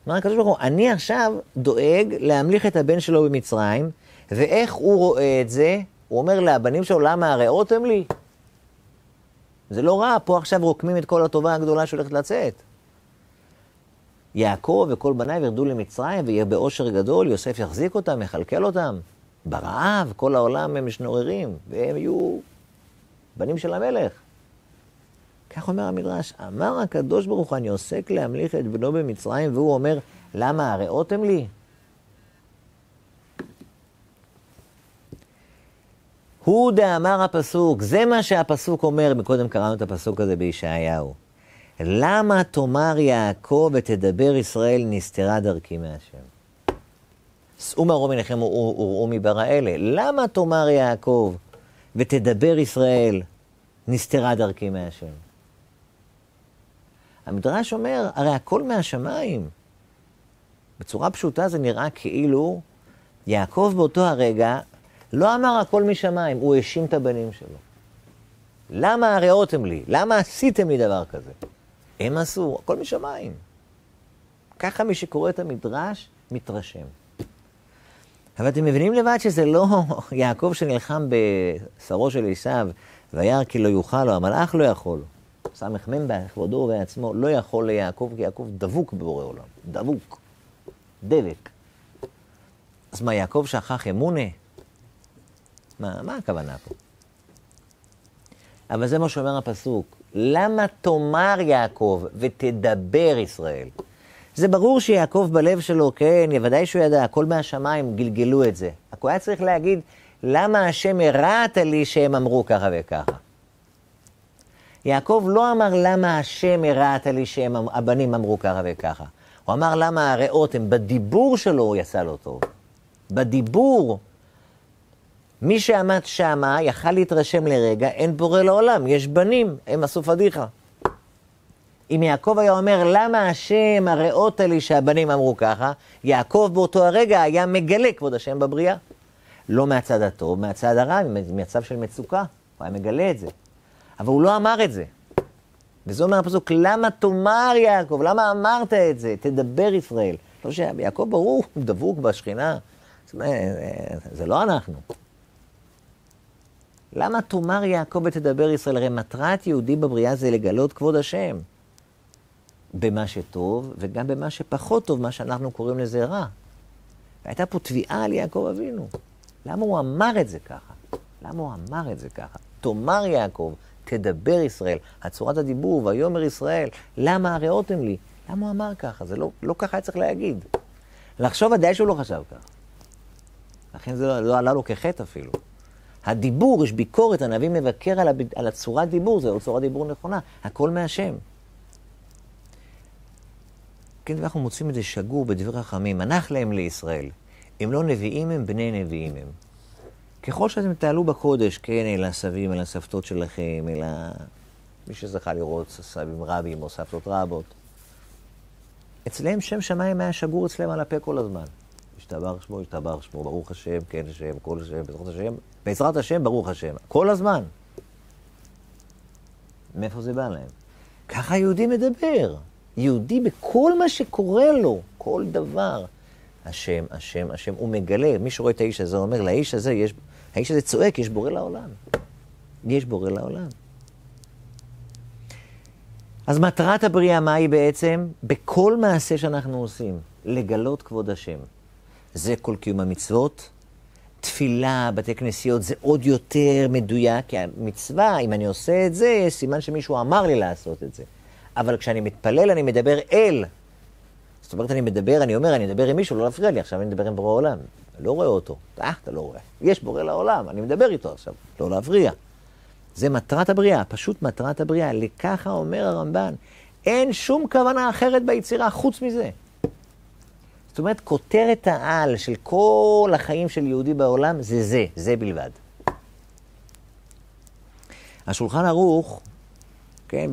אמר הקדוש ברוך הוא, אני עכשיו דואג להמליך את הבן שלו במצרים, ואיך הוא רואה את זה? הוא אומר לבנים שלו, למה הראותם לי? זה לא רע, פה עכשיו רוקמים את כל הטובה הגדולה שהולכת לצאת. יעקב וכל בניו ירדו למצרים ויהיה באושר גדול, יוסף יחזיק אותם, יכלכל אותם. ברעב, כל העולם הם משנוררים, והם יהיו בנים של המלך. כך אומר המדרש, אמר הקדוש ברוך הוא, אני עוסק להמליך את בנו במצרים, והוא אומר, למה הראותם לי? הוא דאמר הפסוק, זה מה שהפסוק אומר, מקודם קראנו את הפסוק הזה בישעיהו. למה תאמר יעקב ותדבר ישראל נסתרה דרכי מהשם? שאו מרום עיניכם וראו מברא אלה. למה תאמר יעקב ותדבר ישראל נסתרה דרכי מהשם? המדרש אומר, הרי הכל מהשמיים. בצורה פשוטה זה נראה כאילו יעקב באותו הרגע לא אמר הכל משמיים, הוא האשים את הבנים שלו. למה הראותם לי? למה עשיתם לי דבר כזה? הם עשו, הכל משמיים. ככה מי שקורא את המדרש, מתרשם. אבל אתם מבינים לבד שזה לא יעקב שנלחם בשרו של עשיו, וירא כי לא יוכל לו, המלאך לא יכול. סמ"ך מ"ם בכבודו ובעצמו לא יכול ליעקב, כי יעקב דבוק בבורא עולם. דבוק. דבק. אז מה, יעקב שכח אמונה? מה, מה הכוונה פה? אבל זה מה שאומר הפסוק. למה תאמר יעקב ותדבר ישראל? זה ברור שיעקב בלב שלו, כן, ודאי שהוא ידע, הכל מהשמיים גלגלו את זה. הוא היה צריך להגיד, למה השם הרעת לי שהם אמרו ככה וככה? יעקב לא אמר למה השם הרעת לי שהבנים אמרו ככה וככה. הוא אמר למה הריאות הם, בדיבור שלו הוא יצא לו טוב. בדיבור. מי שעמד שמה יכל להתרשם לרגע, אין בורא לעולם, יש בנים, הם עשו פדיחה. אם יעקב היה אומר, למה השם הריאות לי שהבנים אמרו ככה, יעקב באותו הרגע היה מגלה כבוד השם בבריאה. לא מהצד הטוב, מהצד הרע, מצב של מצוקה, הוא היה מגלה את זה. אבל הוא לא אמר את זה. וזה אומר הפסוק, למה תאמר יעקב? למה אמרת את זה? תדבר ישראל. לא שיעקב ברור, דבוק בשכינה. זה לא אנחנו. למה תאמר יעקב ותדבר ישראל? הרי מטרת יהודי בבריאה זה לגלות כבוד השם. במה שטוב, וגם במה שפחות טוב, מה שאנחנו קוראים לזה רע. והייתה פה תביעה על יעקב אבינו. למה הוא אמר את זה ככה? למה הוא אמר את זה ככה? תאמר יעקב, תדבר ישראל, הצורת הדיבור, ויאמר ישראל, למה הריאותם לי? למה הוא אמר ככה? זה לא, לא ככה היה צריך להגיד. לחשוב ודאי שהוא לא חשב ככה. לכן זה לא, לא עלה לו כחטא אפילו. הדיבור, יש ביקורת, הנביא מבקר על, הב... על הצורת דיבור, לא צורת דיבור נכונה, הכל מהשם. כן, ואנחנו מוצאים את זה שגור בדברי חכמים, הנח להם לישראל. אם לא נביאים הם, בני נביאים הם. ככל שאתם תעלו בקודש, כן, אל הסבים, אל הסבתות שלכם, אל ה... מי שזכה לראות סבים רבים או סבתות רבות. אצלם שם שמיים היה שגור אצלם על הפה כל הזמן. השתבח שמו, השתבח שמו, ברוך השם, כן השם, כל השם, בעזרת השם, בעזרת השם, ברוך השם. כל הזמן. מאיפה זה בא להם? ככה יהודי מדבר. יהודי בכל מה שקורה לו, כל דבר. השם, השם, השם, הוא מגלה, מי שרואה את האיש הזה אומר, לאיש הזה יש, האיש הזה צועק, יש בורא לעולם. יש בורא לעולם. אז מטרת הבריאה, מה היא בעצם? בכל מעשה שאנחנו עושים, לגלות כבוד השם. זה כל קיום המצוות. תפילה, בתי כנסיות, זה עוד יותר מדויק, כי המצווה, אם אני עושה את זה, סימן שמישהו אמר לי לעשות את זה. אבל כשאני מתפלל, אני מדבר אל. זאת אומרת, אני מדבר, אני אומר, אני מדבר עם מישהו, לא להפריע לי, עכשיו אני מדבר עם בורא עולם. לא רואה אותו. אה, אתה לא רואה. יש בורא לעולם, אני מדבר איתו עכשיו, לא להפריע. זה מטרת הבריאה, פשוט מטרת הבריאה. לככה אומר הרמב"ן. אין שום כוונה אחרת ביצירה חוץ מזה. זאת אומרת, כותרת העל של כל החיים של יהודי בעולם זה זה, זה בלבד. השולחן ערוך, כן,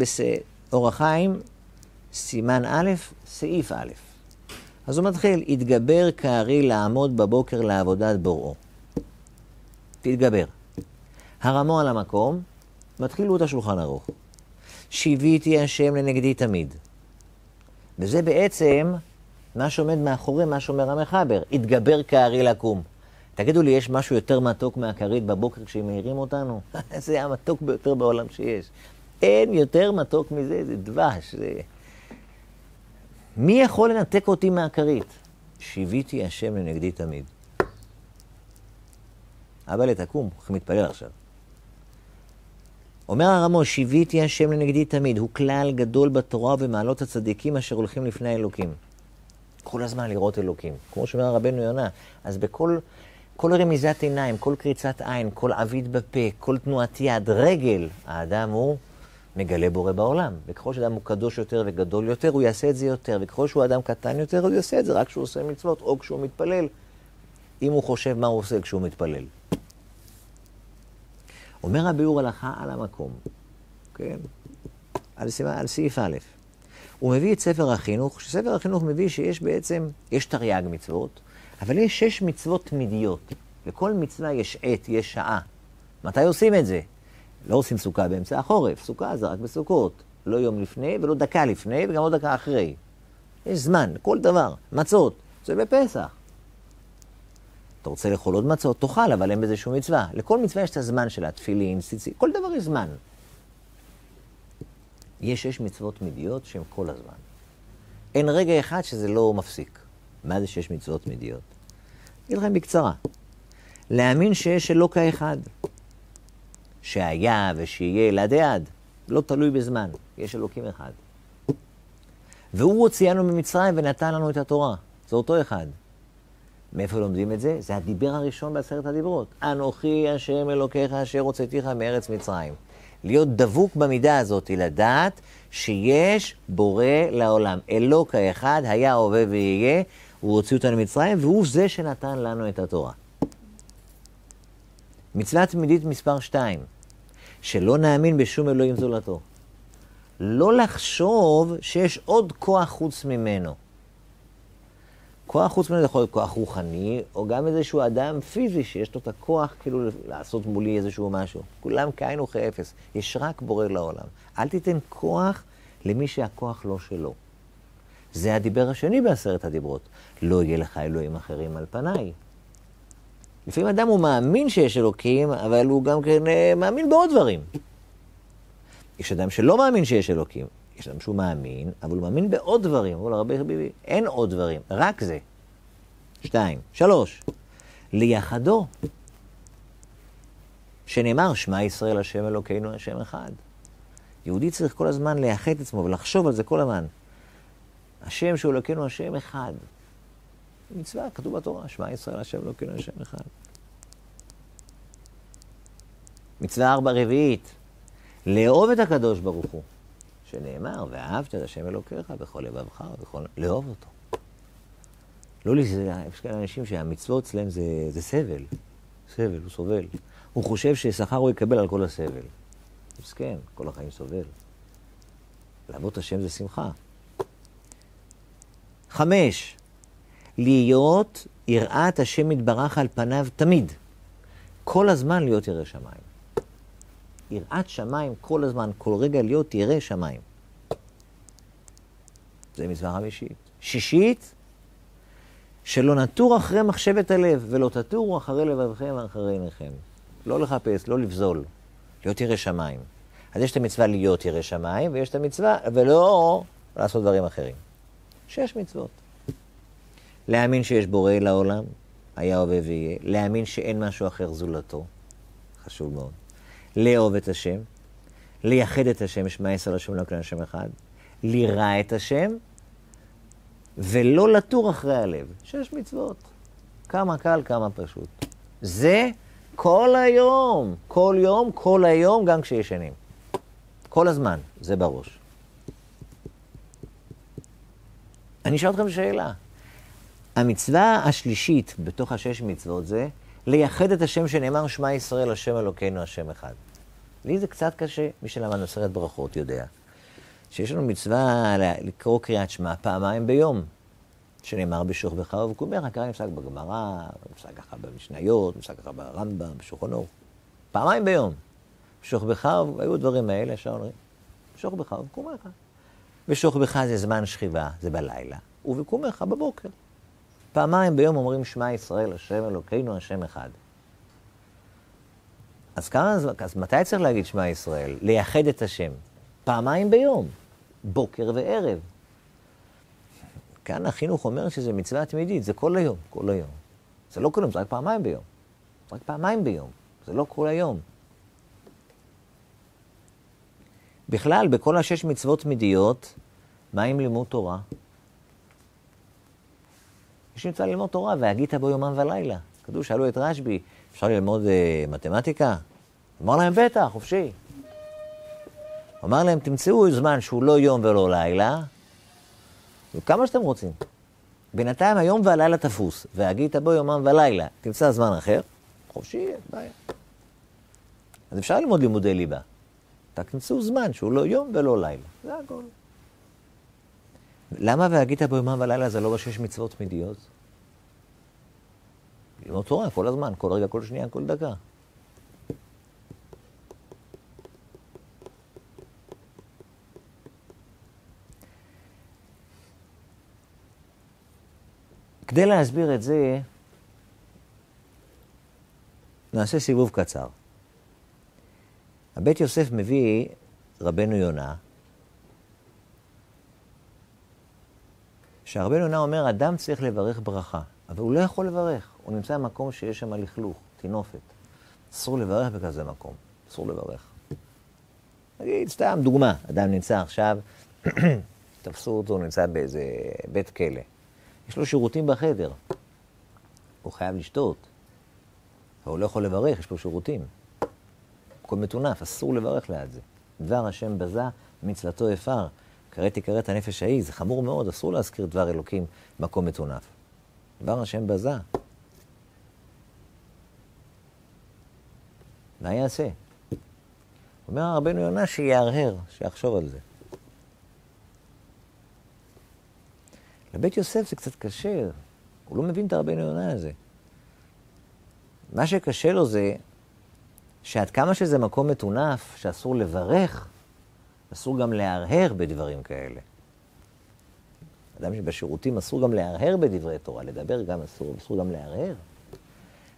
באור החיים, סימן א', סעיף א'. אז הוא מתחיל, התגבר כארי לעמוד בבוקר לעבודת בוראו. תתגבר. הרמו על המקום, מתחילו את השולחן ערוך. שיוויתי השם לנגדי תמיד. וזה בעצם מה שעומד מאחורי מה שאומר המחבר, התגבר כארי לקום. תגידו לי, יש משהו יותר מתוק מהכרית בבוקר כשהם מעירים אותנו? זה המתוק ביותר בעולם שיש. אין יותר מתוק מזה, זה דבש. זה... מי יכול לנתק אותי מהכרית? שיוויתי השם לנגדי תמיד. אבא לתקום, איך מתפלל עכשיו. אומר הרמו, שיוויתי השם לנגדי תמיד, הוא כלל גדול בתורה ובמעלות הצדיקים אשר הולכים לפני האלוקים. כל הזמן לראות אלוקים. כמו שאומר רבנו יונה, אז בכל כל רמיזת עיניים, כל קריצת עין, כל עביד בפה, כל תנועת יד, רגל, האדם הוא מגלה בורא בעולם. וככל שאדם הוא קדוש יותר וגדול יותר, הוא יעשה את זה יותר. וככל שהוא אדם קטן יותר, הוא יעשה את זה רק כשהוא עושה מצוות או כשהוא מתפלל, אם הוא חושב מה הוא עושה כשהוא מתפלל. אומר הביאור הלכה על המקום, כן? על, סעיף א'. הוא מביא את ספר החינוך, שספר החינוך מביא שיש בעצם, יש תרי"ג מצוות, אבל יש שש מצוות תמידיות. לכל מצווה יש עת, יש שעה. מתי עושים את זה? לא עושים סוכה באמצע החורף, סוכה זה רק בסוכות. לא יום לפני ולא דקה לפני וגם לא דקה אחרי. יש זמן, כל דבר. מצות, זה בפסח. אתה רוצה לאכול עוד מצות, תאכל, אבל אין בזה שום מצווה. לכל מצווה יש את הזמן שלה, תפילין, ציצי, כל דבר יש זמן. יש שש מצוות תמידיות שהן כל הזמן. אין רגע אחד שזה לא מפסיק. מה זה שש מצוות תמידיות? אגיד לכם בקצרה. להאמין שיש אלוקה אחד. שהיה ושיהיה לעדי עד, לא תלוי בזמן, יש אלוקים אחד. והוא הוציאנו ממצרים ונתן לנו את התורה, זה אותו אחד. מאיפה לומדים את זה? זה הדיבר הראשון בעשרת הדיברות. אנוכי השם אלוקיך אשר הוצאתיך מארץ מצרים. להיות דבוק במידה הזאת, לדעת שיש בורא לעולם. אלוק האחד, היה, הווה ויהיה, הוא הוציא אותנו ממצרים, והוא זה שנתן לנו את התורה. מצווה תמידית מספר 2, שלא נאמין בשום אלוהים זולתו. לא לחשוב שיש עוד כוח חוץ ממנו. כוח חוץ ממנו יכול להיות כוח רוחני, או גם איזשהו אדם פיזי שיש לו את הכוח כאילו לעשות מולי איזשהו משהו. כולם כאין וכאפס. יש רק בורא לעולם. אל תיתן כוח למי שהכוח לא שלו. זה הדיבר השני בעשרת הדיברות. לא יהיה לך אלוהים אחרים על פניי. לפעמים אדם הוא מאמין שיש אלוקים, אבל הוא גם כן אה, מאמין בעוד דברים. יש אדם שלא מאמין שיש אלוקים. יש אדם שהוא מאמין, אבל הוא מאמין בעוד דברים. אומר הרבה חביבי, אין עוד דברים, רק זה. שתיים. שלוש, ליחדו, שנאמר, שמע ישראל השם אלוקינו השם אחד. יהודי צריך כל הזמן לייחד את עצמו ולחשוב על זה כל הזמן. השם שהוא אלוקינו השם אחד. מצווה, כתוב בתורה, שמע ישראל השם אלוקינו השם אחד. מצווה ארבע רביעית, לאהוב את הקדוש ברוך הוא, שנאמר, ואהבת את השם אלוקיך בכל לבבך ובכל... לאהוב אותו. לא לי, יש כאלה אנשים שהמצוות אצלם זה, זה סבל. סבל, הוא סובל. הוא חושב ששכר הוא יקבל על כל הסבל. מסכן, כל החיים סובל. לעבוד את השם זה שמחה. חמש, להיות יראת השם יתברך על פניו תמיד. כל הזמן להיות ירא שמיים. יראת שמיים כל הזמן, כל רגע להיות ירא שמיים. זה מצווה חמישית. שישית, שלא נטור אחרי מחשבת הלב, ולא תטורו אחרי לבבכם ואחרי עיניכם. לא לחפש, לא לבזול, להיות ירא שמיים. אז יש את המצווה להיות ירא שמיים, ויש את המצווה, ולא לעשות דברים אחרים. שש מצוות. להאמין שיש בורא לעולם, היה הווה ויהיה. להאמין שאין משהו אחר זולתו. חשוב מאוד. לאהוב את השם, לייחד את השם, שמע ישראל השם לא כאן השם אחד, לירא את השם, ולא לטור אחרי הלב. שש מצוות. כמה קל, כמה פשוט. זה כל היום, כל יום, כל היום, גם כשישנים. כל הזמן, זה בראש. אני אשאל אתכם שאלה. המצווה השלישית בתוך השש מצוות זה לייחד את השם שנאמר שמע ישראל, השם אלוקינו, השם אחד. לי זה קצת קשה, מי שלמד עשרת ברכות יודע, שיש לנו מצווה לקרוא קריאת שמע פעמיים ביום, שנאמר בשוכבך ובקומך, ככה נפסק בגמרא, נפסק ככה במשניות, נפסק ככה ברמב"ם, בשולחן אור. פעמיים ביום. בשוכבך, היו הדברים האלה, אפשר אומרים, בשוכבך ובקומך. בשוכבך זה זמן שכיבה, זה בלילה, ובקומך בבוקר. פעמיים ביום אומרים שמע ישראל, השם אלוקינו, השם אחד. אז כמה זמן, אז מתי צריך להגיד שמע ישראל? לייחד את השם. פעמיים ביום, בוקר וערב. כאן החינוך אומר שזה מצווה תמידית, זה כל היום, כל היום. זה לא כל יום, זה רק פעמיים ביום. רק פעמיים ביום, זה לא כל היום. בכלל, בכל השש מצוות תמידיות, מה עם לימוד תורה? יש מצווה ללמוד תורה, והגית בו יומם ולילה. כתוב, שאלו את רשב"י, אפשר ללמוד אה, מתמטיקה? אמר להם, בטח, חופשי. אמר להם, תמצאו זמן שהוא לא יום ולא לילה, וכמה שאתם רוצים. בינתיים היום והלילה תפוס, והגית בו יומם ולילה. תמצא זמן אחר, חופשי, אין בעיה. אז אפשר ללמוד לימודי ליבה. תמצאו זמן שהוא לא יום ולא לילה. זה הכל. למה והגית בו יומם ולילה זה לא בשש מצוות תמידיות? ללמוד תורה כל הזמן, כל רגע, כל שנייה, כל דקה. כדי להסביר את זה, נעשה סיבוב קצר. הבית יוסף מביא רבנו יונה, שהרבנו יונה אומר, אדם צריך לברך ברכה, אבל הוא לא יכול לברך, הוא נמצא במקום שיש שם לכלוך, טינופת. אסור לברך בכזה מקום, אסור לברך. נגיד, סתם דוגמה, אדם נמצא עכשיו, תפסו אותו, נמצא באיזה בית כלא. יש לו שירותים בחדר. הוא חייב לשתות. הוא לא יכול לברך, יש פה שירותים. הכל מטונף, אסור לברך ליד זה. דבר השם בזה, מצוותו אפר. קראתי כרת הנפש ההיא, זה חמור מאוד, אסור להזכיר דבר אלוקים במקום מטונף. דבר השם בזה. מה יעשה? אומר רבנו יונה שיהרהר, שיחשוב על זה. לבית יוסף זה קצת קשה, הוא לא מבין את הרבנו יונה הזה. מה שקשה לו זה שעד כמה שזה מקום מטונף, שאסור לברך, אסור גם להרהר בדברים כאלה. אדם שבשירותים אסור גם להרהר בדברי תורה, לדבר גם אסור, אסור גם להרהר.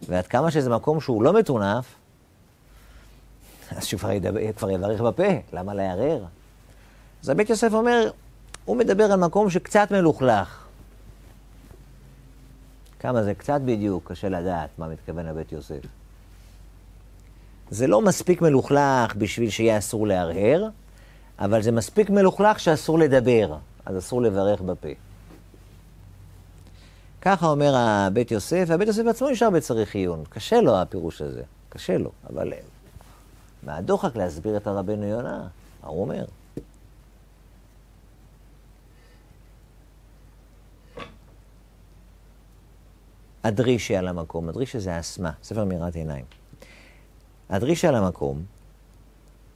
ועד כמה שזה מקום שהוא לא מטונף, אז שהוא כבר, יברך בפה, למה להרהר? אז הבית יוסף אומר, הוא מדבר על מקום שקצת מלוכלך. כמה זה קצת בדיוק, קשה לדעת מה מתכוון הבית יוסף. זה לא מספיק מלוכלך בשביל שיהיה אסור להרהר, אבל זה מספיק מלוכלך שאסור לדבר, אז אסור לברך בפה. ככה אומר הבית יוסף, והבית יוסף עצמו נשאר בצריך עיון. קשה לו הפירוש הזה, קשה לו, אבל מהדוחק להסביר את הרבנו יונה, מה הוא אומר? הדרישה על המקום, הדרישה זה אסמה, ספר מירת עיניים. הדרישה על המקום,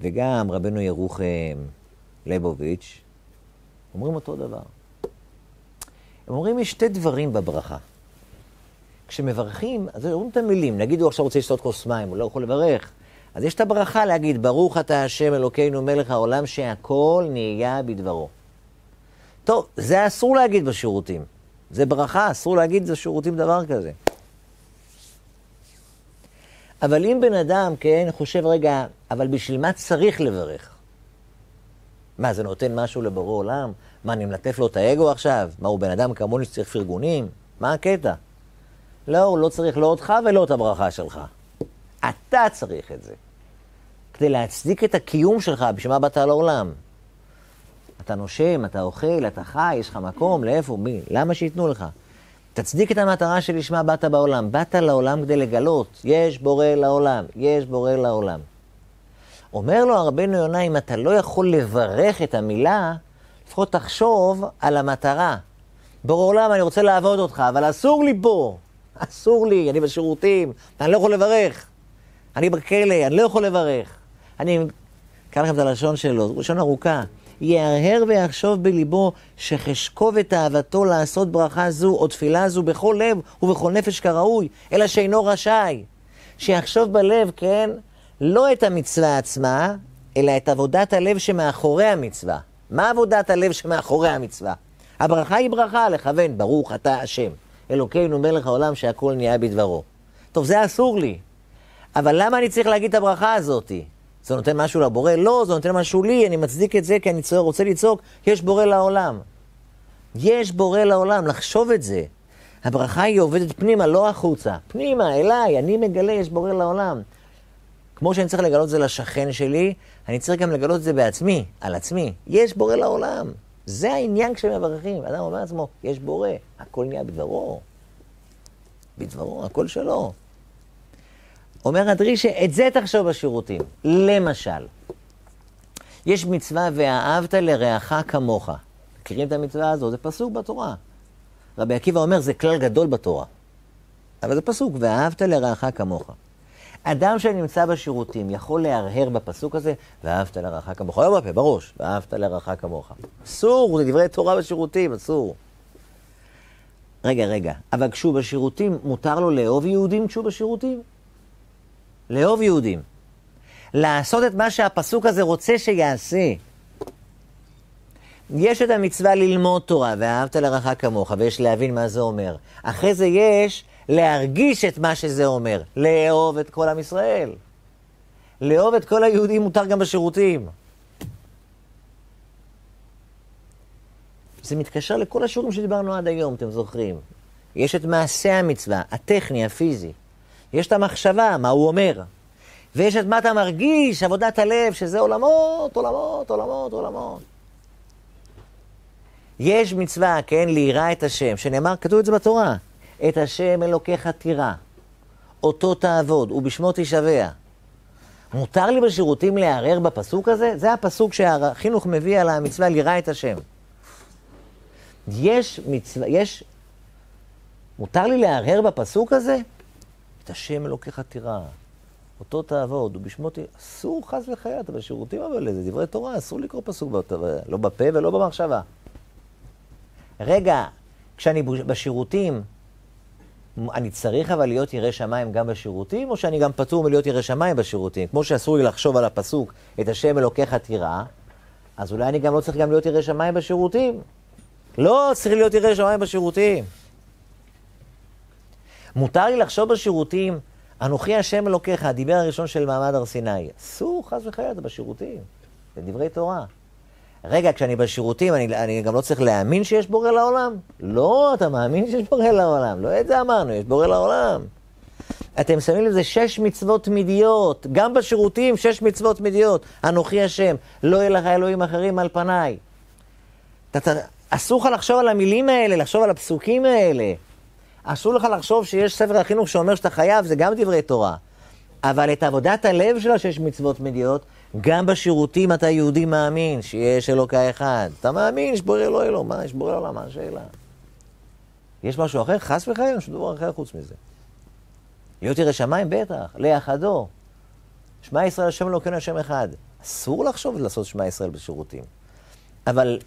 וגם רבנו ירוחם ליבוביץ', אומרים אותו דבר. הם אומרים, יש שתי דברים בברכה. כשמברכים, אז אומרים את המילים, נגיד הוא עכשיו רוצה לשתות כוס מים, הוא לא יכול לברך. אז יש את הברכה להגיד, ברוך אתה השם אלוקינו מלך העולם שהכל נהיה בדברו. טוב, זה אסור להגיד בשירותים. זה ברכה, אסור להגיד בשירותים דבר כזה. אבל אם בן אדם, כן, חושב, רגע, אבל בשביל מה צריך לברך? מה, זה נותן משהו לבורא עולם? מה, אני מלטף לו את האגו עכשיו? מה, הוא בן אדם כמוני שצריך פרגונים? מה הקטע? לא, הוא לא צריך לא אותך ולא את הברכה שלך. אתה צריך את זה. כדי להצדיק את הקיום שלך, בשביל מה באת לעולם? אתה נושם, אתה אוכל, אתה חי, יש לך מקום, לאיפה, מי? למה שייתנו לך? תצדיק את המטרה שלשמה באת בעולם. באת לעולם כדי לגלות, יש בורא לעולם, יש בורא לעולם. אומר לו הרבנו יונה, אם אתה לא יכול לברך את המילה, לפחות תחשוב על המטרה. בורא עולם, אני רוצה לעבוד אותך, אבל אסור לי פה. אסור לי, אני בשירותים, אני לא יכול לברך. אני בכלא, אני לא יכול לברך. אני אקרא לכם את הלשון שלו, לשון ארוכה. יהרהר ויחשוב בליבו שחשקו ותאוותו לעשות ברכה זו או תפילה זו בכל לב ובכל נפש כראוי, אלא שאינו רשאי. שיחשוב בלב, כן, לא את המצווה עצמה, אלא את עבודת הלב שמאחורי המצווה. מה עבודת הלב שמאחורי המצווה? הברכה היא ברכה לכוון, ברוך אתה השם, אלוקינו מלך העולם שהכל נהיה בדברו. טוב, זה אסור לי. אבל למה אני צריך להגיד את הברכה הזאתי? זה נותן משהו לבורא? לא, זה נותן משהו לי, אני מצדיק את זה כי אני רוצה לצעוק, יש בורא לעולם. יש בורא לעולם, לחשוב את זה. הברכה היא עובדת פנימה, לא החוצה. פנימה, אליי, אני מגלה, יש בורא לעולם. כמו שאני צריך לגלות את זה לשכן שלי, אני צריך גם לגלות את זה בעצמי, על עצמי. יש בורא לעולם. זה העניין כשמברכים. אדם אומר לעצמו, יש בורא, הכל נהיה בדברו. בדברו, הכל שלו. אומר הדרישה, את זה תחשוב בשירותים. למשל, יש מצווה ואהבת לרעך כמוך. מכירים את המצווה הזו? זה פסוק בתורה. רבי עקיבא אומר, זה כלל גדול בתורה. אבל זה פסוק, ואהבת לרעך כמוך. אדם שנמצא בשירותים יכול להרהר בפסוק הזה, ואהבת לרעך כמוך. לא בפה, בראש, ואהבת לרעך כמוך. אסור, זה דברי תורה בשירותים, אסור. רגע, רגע, אבל כשהוא בשירותים, מותר לו לאהוב יהודים כשהוא בשירותים? לאהוב יהודים. לעשות את מה שהפסוק הזה רוצה שיעשה. יש את המצווה ללמוד תורה, ואהבת לרעך כמוך, ויש להבין מה זה אומר. אחרי זה יש להרגיש את מה שזה אומר, לאהוב את כל עם ישראל. לאהוב את כל היהודים מותר גם בשירותים. זה מתקשר לכל השיעורים שדיברנו עד היום, אתם זוכרים. יש את מעשה המצווה, הטכני, הפיזי. יש את המחשבה, מה הוא אומר. ויש את מה אתה מרגיש, עבודת הלב, שזה עולמות, עולמות, עולמות, עולמות. יש מצווה, כן, ליראה את השם, שנאמר, כתוב את זה בתורה. את השם אלוקיך תירא, אותו תעבוד, ובשמו תשבע. מותר לי בשירותים לערער בפסוק הזה? זה הפסוק שהחינוך מביא על המצווה לירא את השם. יש מצווה, יש... מותר לי להרהר בפסוק הזה? את השם אלוקיך תירא, אותו תעבוד, ובשמו ת... אסור חס וחלילה, אתה בשירותים אבל זה דברי תורה, אסור לקרוא פסוק, לא בפה ולא במחשבה. רגע, כשאני בשירותים, אני צריך אבל להיות ירא שמיים גם בשירותים, או שאני גם פטור מלהיות ירא שמיים בשירותים? כמו שאסור לי לחשוב על הפסוק, את השם אלוקיך תירא, אז אולי אני גם לא צריך גם להיות ירא שמיים בשירותים. לא צריך להיות ירא שמיים בשירותים. מותר לי לחשוב בשירותים, אנוכי השם אלוקיך, הדיבר הראשון של מעמד הר סיני. אסור, חס וחלילה, בשירותים. זה דברי תורה. רגע, כשאני בשירותים, אני, אני גם לא צריך להאמין שיש בורא לעולם? לא, אתה מאמין שיש בורא לעולם. לא את זה אמרנו, יש בורא לעולם. אתם שמים לזה שש מצוות תמידיות, גם בשירותים שש מצוות תמידיות. אנוכי השם, לא יהיה לך אלוהים אחרים על פניי. אסור לך לחשוב על המילים האלה, לחשוב על הפסוקים האלה. אסור לך לחשוב שיש ספר החינוך שאומר שאתה חייב, זה גם דברי תורה. אבל את עבודת הלב של השש מצוות תמידיות, גם בשירותים אתה יהודי מאמין שיש אלוקה אחד. אתה מאמין, יש בורא אלוהי אלוה, מה, יש בורא לעולם, מה השאלה? יש משהו אחר? חס וחלילה, יש דבר אחר חוץ מזה. להיות ירא שמיים? בטח, ליחדו. שמע ישראל השם אלוקינו השם אחד. אסור לחשוב לעשות שמע ישראל בשירותים. אבל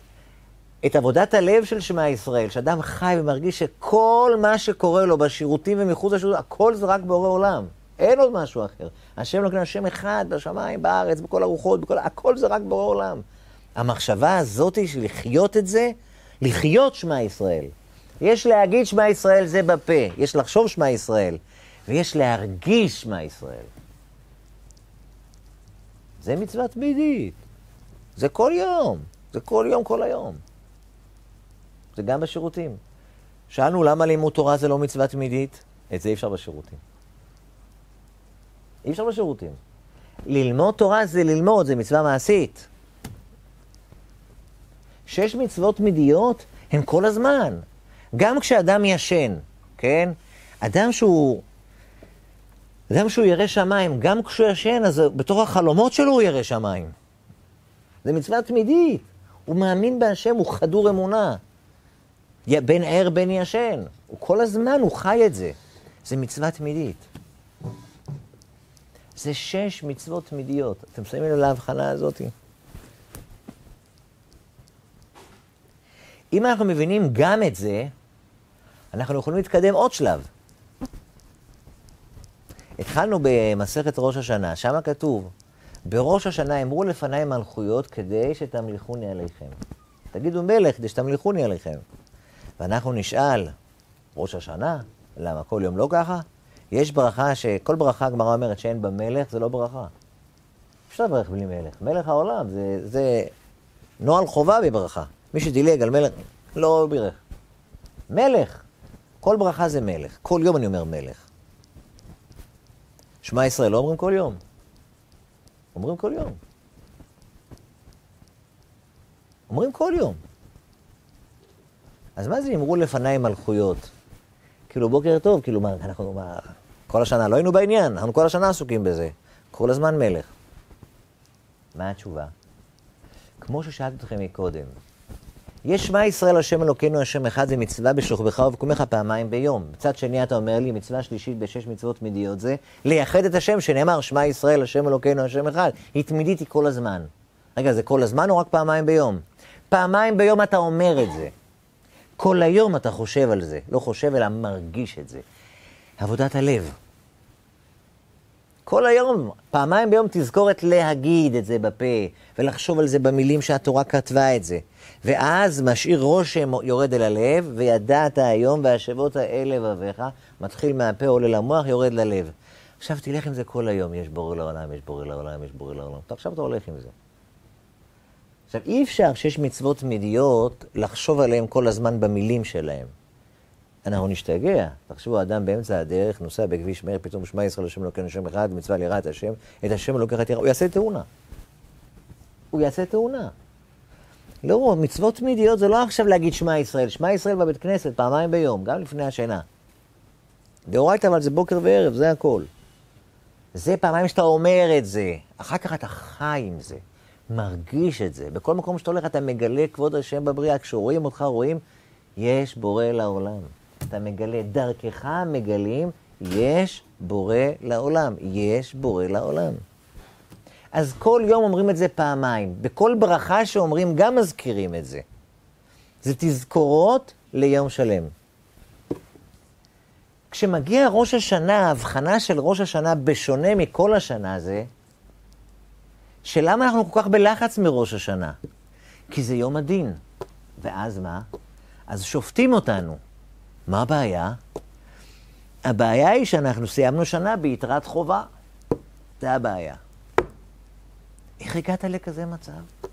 את עבודת הלב של שמע ישראל, שאדם חי ומרגיש שכל מה שקורה לו בשירותים ומחוץ לשירותים, הכל זה רק בורא עולם. אין עוד משהו אחר. השם אלוקינו השם אחד, בשמיים, בארץ, בכל הרוחות, בכל... הכל זה רק בורא עולם. המחשבה הזאת של לחיות את זה, לחיות שמע ישראל. יש להגיד שמע ישראל זה בפה, יש לחשוב שמע ישראל, ויש להרגיש שמע ישראל. זה מצווה תמידית. זה כל יום. זה כל יום, כל היום. זה גם בשירותים. שאלנו למה לימוד תורה זה לא מצווה תמידית? את זה אי אפשר בשירותים. אי אפשר בשירותים. ללמוד תורה זה ללמוד, זה מצווה מעשית. שש מצוות תמידיות הן כל הזמן. גם כשאדם ישן, כן? אדם שהוא... אדם שהוא ירא שמיים, גם כשהוא ישן, אז בתוך החלומות שלו הוא ירא שמיים. זה מצווה תמידית. הוא מאמין בהשם, הוא חדור אמונה. בין ער בין ישן. הוא כל הזמן, הוא חי את זה. זה מצווה תמידית. זה שש מצוות תמידיות. אתם שמים לב להבחנה הזאת? אם אנחנו מבינים גם את זה, אנחנו יכולים להתקדם עוד שלב. התחלנו במסכת ראש השנה, שם כתוב, בראש השנה אמרו לפניי מלכויות כדי שתמליכוני עליכם. תגידו מלך כדי שתמליכוני עליכם. ואנחנו נשאל, ראש השנה, למה כל יום לא ככה? יש ברכה שכל ברכה הגמרא אומרת שאין בה מלך, זה לא ברכה. אפשר לברך בלי מלך. מלך העולם זה, זה נוהל חובה בברכה. מי שדילג על מלך, לא בירך. מלך. כל ברכה זה מלך. כל יום אני אומר מלך. שמע ישראל לא אומרים כל יום. אומרים כל יום. אומרים כל יום. אז מה זה אמרו לפניי מלכויות? כאילו, בוקר טוב, כאילו, מה, אנחנו, מה, כל השנה לא היינו בעניין, אנחנו כל השנה עסוקים בזה. כל הזמן מלך. מה התשובה? כמו ששאלתי אתכם מקודם, יש שמע ישראל השם אלוקינו השם אחד זה מצווה בשוכבך ובקומך פעמיים ביום. מצד שני אתה אומר לי, מצווה שלישית בשש מצוות תמידיות זה לייחד את השם שנאמר שמע ישראל השם אלוקינו השם אחד. היא תמידית היא כל הזמן. רגע, זה כל הזמן או רק פעמיים ביום? פעמיים ביום אתה אומר את זה. כל היום אתה חושב על זה. לא חושב, אלא מרגיש את זה. עבודת הלב. כל היום, פעמיים ביום תזכורת להגיד את זה בפה, ולחשוב על זה במילים שהתורה כתבה את זה. ואז משאיר רושם יורד אל הלב, וידעת היום והשבות האל לבביך, מתחיל מהפה, עולה למוח, יורד ללב. עכשיו תלך עם זה כל היום, יש בורא לעולם, יש בורא לעולם, יש בורא לעולם. עכשיו אתה הולך עם זה. עכשיו, אי אפשר שיש מצוות תמידיות לחשוב עליהן כל הזמן במילים שלהן. אנחנו נשתגע. תחשבו, אדם באמצע הדרך נוסע בכביש מהר, פתאום שמע ישראל השם אלוקינו השם אחד, מצווה ליראת השם, את השם אלוקיך תראה, הוא יעשה תאונה. הוא יעשה תאונה. לא, מצוות תמידיות זה לא עכשיו להגיד שמע ישראל. שמע ישראל בבית כנסת פעמיים ביום, גם לפני השינה. דאורייתא אבל זה בוקר וערב, זה הכל. זה פעמיים שאתה אומר את זה, אחר כך אתה חי עם זה, מרגיש את זה. בכל מקום שאתה הולך אתה מגלה כבוד השם בבריאה, כשרואים אותך רואים, יש בורא לעולם. אתה מגלה, דרכך מגלים, יש בורא לעולם. יש בורא לעולם. אז כל יום אומרים את זה פעמיים. בכל ברכה שאומרים גם מזכירים את זה. זה תזכורות ליום שלם. כשמגיע ראש השנה, ההבחנה של ראש השנה בשונה מכל השנה זה, שלמה אנחנו כל כך בלחץ מראש השנה? כי זה יום הדין. ואז מה? אז שופטים אותנו. מה הבעיה? הבעיה היא שאנחנו סיימנו שנה ביתרת חובה. זה הבעיה. איך הגעת לכזה מצב?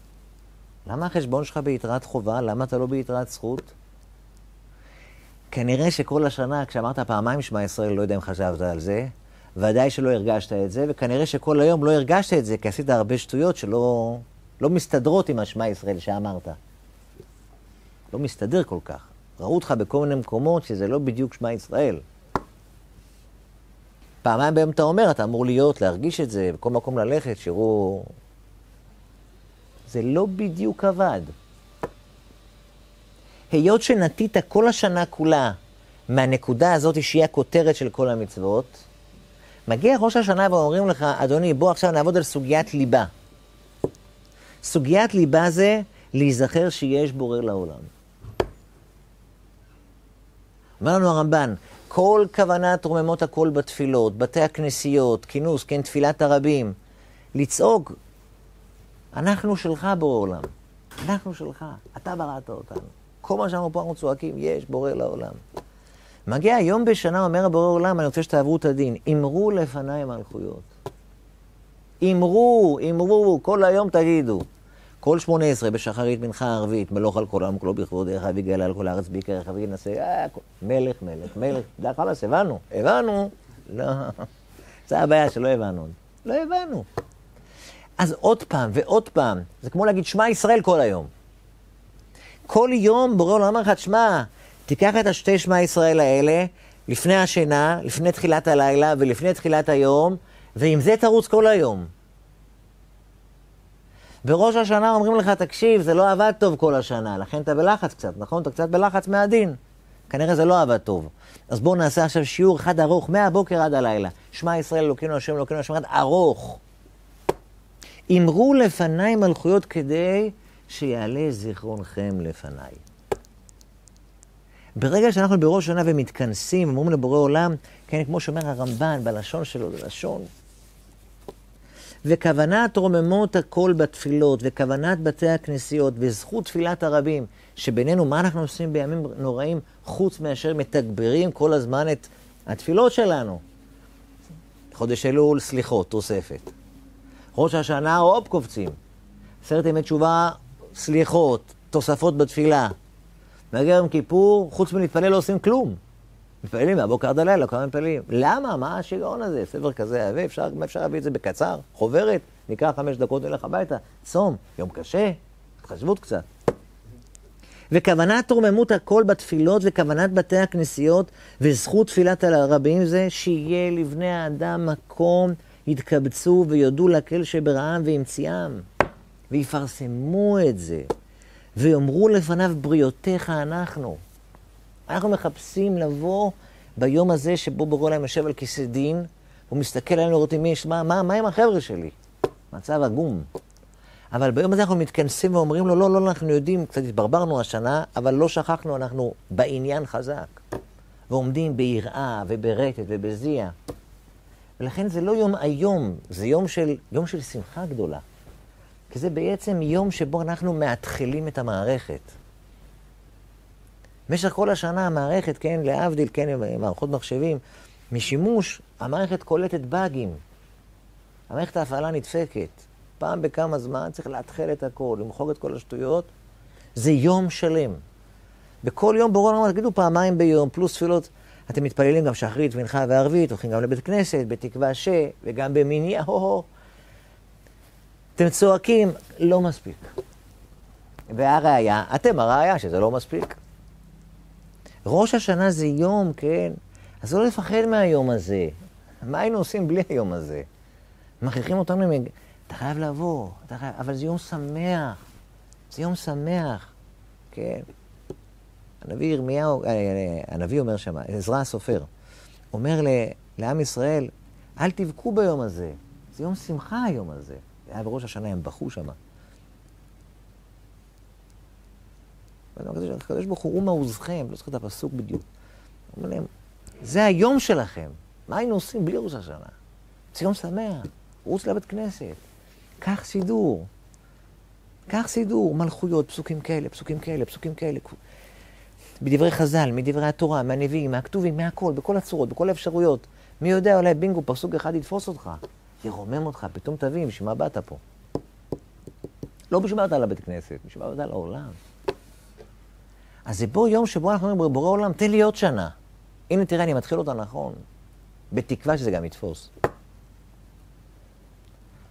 למה החשבון שלך ביתרת חובה? למה אתה לא ביתרת זכות? כנראה שכל השנה, כשאמרת פעמיים שמע ישראל, לא יודע אם חשבת על זה, ודאי שלא הרגשת את זה, וכנראה שכל היום לא הרגשת את זה, כי עשית הרבה שטויות שלא לא מסתדרות עם השמע ישראל שאמרת. לא מסתדר כל כך. ראו אותך בכל מיני מקומות שזה לא בדיוק שמע ישראל. פעמיים ביום אתה אומר, אתה אמור להיות, להרגיש את זה, בכל מקום ללכת, שיראו... זה לא בדיוק עבד. היות שנטית כל השנה כולה מהנקודה הזאת שהיא הכותרת של כל המצוות, מגיע ראש השנה ואומרים לך, אדוני, בוא עכשיו נעבוד על סוגיית ליבה. סוגיית ליבה זה להיזכר שיש בורא לעולם. אומר לנו הרמב"ן, כל כוונת רוממות הקול בתפילות, בתי הכנסיות, כינוס, כן, תפילת הרבים, לצעוק, אנחנו שלך בורא עולם, אנחנו שלך, אתה בראת אותנו. כל מה שאנחנו פה אנחנו צועקים, יש בורא לעולם. מגיע יום בשנה, אומר הבורא עולם, אני רוצה שתעברו את הדין. אמרו לפניי מלכויות. אמרו, אמרו, כל היום תגידו. כל שמונה עשרה בשחרית מנחה ערבית, מלוך על כל העם כולו בכבודך, ויגאל על כל הארץ בעיקרך, וינשא, אה, מלך, מלך, מלך. די חלאס, הבנו, הבנו. לא, זה הבעיה שלא הבנו. לא הבנו. אז עוד פעם ועוד פעם, זה כמו להגיד שמע ישראל כל היום. כל יום בורא עולם אומר לך, שמע, תיקח את השתי שמע ישראל האלה, לפני השינה, לפני תחילת הלילה ולפני תחילת היום, ועם זה תרוץ כל היום. בראש השנה אומרים לך, תקשיב, זה לא עבד טוב כל השנה, לכן אתה בלחץ קצת, נכון? אתה קצת בלחץ מהדין. כנראה זה לא עבד טוב. אז בואו נעשה עכשיו שיעור אחד ארוך, מהבוקר עד הלילה. שמע ישראל, אלוקינו השם, אלוקינו השם, אחד ארוך. אמרו לפניי מלכויות כדי שיעלה זיכרונכם לפניי. ברגע שאנחנו בראש שנה ומתכנסים, אומרים לבורא עולם, כן, כמו שאומר הרמב"ן בלשון שלו, זה לשון. וכוונת רוממות הקול בתפילות, וכוונת בתי הכנסיות, וזכות תפילת הרבים, שבינינו, מה אנחנו עושים בימים נוראים, חוץ מאשר מתגברים כל הזמן את התפילות שלנו? חודש אלול, סליחות, תוספת. ראש השנה, הופ, קופצים. עשרת ימי תשובה, סליחות, תוספות בתפילה. מגיע יום כיפור, חוץ מלהתפלל לא עושים כלום. מתפללים מהבוקר עד הלילה, כמה מתפללים. למה? מה השיגעון הזה? ספר כזה עבה, אפשר, אפשר להביא את זה בקצר? חוברת, ניקח חמש דקות, נלך הביתה. צום, יום קשה, התחשבות קצת. וכוונת רוממות הכל בתפילות וכוונת בתי הכנסיות וזכות תפילת הרבים זה שיהיה לבני האדם מקום, יתקבצו ויודו לקל שברעם וימציאם. ויפרסמו את זה, ויאמרו לפניו בריותיך אנחנו. אנחנו מחפשים לבוא ביום הזה שבו ברור להם יושב על כיסא דין, הוא מסתכל עלינו לראות מי יש, מה, מה, מה עם החבר'ה שלי? מצב עגום. אבל ביום הזה אנחנו מתכנסים ואומרים לו, לא, לא, אנחנו יודעים, קצת התברברנו השנה, אבל לא שכחנו, אנחנו בעניין חזק. ועומדים ביראה וברטט ובזיע. ולכן זה לא יום איום, זה יום של, יום של שמחה גדולה. כי זה בעצם יום שבו אנחנו מאתחלים את המערכת. במשך כל השנה המערכת, כן, להבדיל, כן, מערכות מחשבים, משימוש, המערכת קולטת באגים. המערכת ההפעלה נדפקת. פעם בכמה זמן צריך לאתחל את הכל, למחוק את כל השטויות. זה יום שלם. בכל יום ברור לנו, תגידו פעמיים ביום, פלוס תפילות. אתם מתפללים גם שחרית, מנחה וערבית, הולכים גם לבית כנסת, בתקווה ש... וגם במיניה, הו-הו. אתם צועקים, לא מספיק. והראיה, אתם הראיה שזה לא מספיק. ראש השנה זה יום, כן, אז לא לפחד מהיום הזה. מה היינו עושים בלי היום הזה? מכריחים אותנו. אתה חייב לבוא, אתה חייב... אבל זה יום שמח. זה יום שמח, כן. הנביא ירמיהו, אה, אה, הנביא אומר שם, עזרא הסופר, אומר לעם ישראל, אל תבכו ביום הזה, זה יום שמחה היום הזה. היה בראש השנה, הם בכו שם. הקדוש ברוך הוא, הוא מעוזכם, לא זוכר את הפסוק בדיוק. אומר להם, זה היום שלכם, מה היינו עושים בלי ראש השנה? זה יום שמח, רוץ לבית כנסת, קח סידור, קח סידור, מלכויות, פסוקים כאלה, פסוקים כאלה, פסוקים כאלה. בדברי חז"ל, מדברי התורה, מהנביאים, מהכתובים, מהכל, בכל הצורות, בכל האפשרויות. מי יודע, אולי בינגו, פסוק אחד יתפוס אותך, ירומם אותך, פתאום תבין בשביל מה באת פה. לא בשביל מה באת לבית כנסת, בשביל מה באת לעולם. אז זה בו יום שבו אנחנו אומרים, בורא עולם, תן לי עוד שנה. הנה, תראה, אני מתחיל אותה נכון, בתקווה שזה גם יתפוס.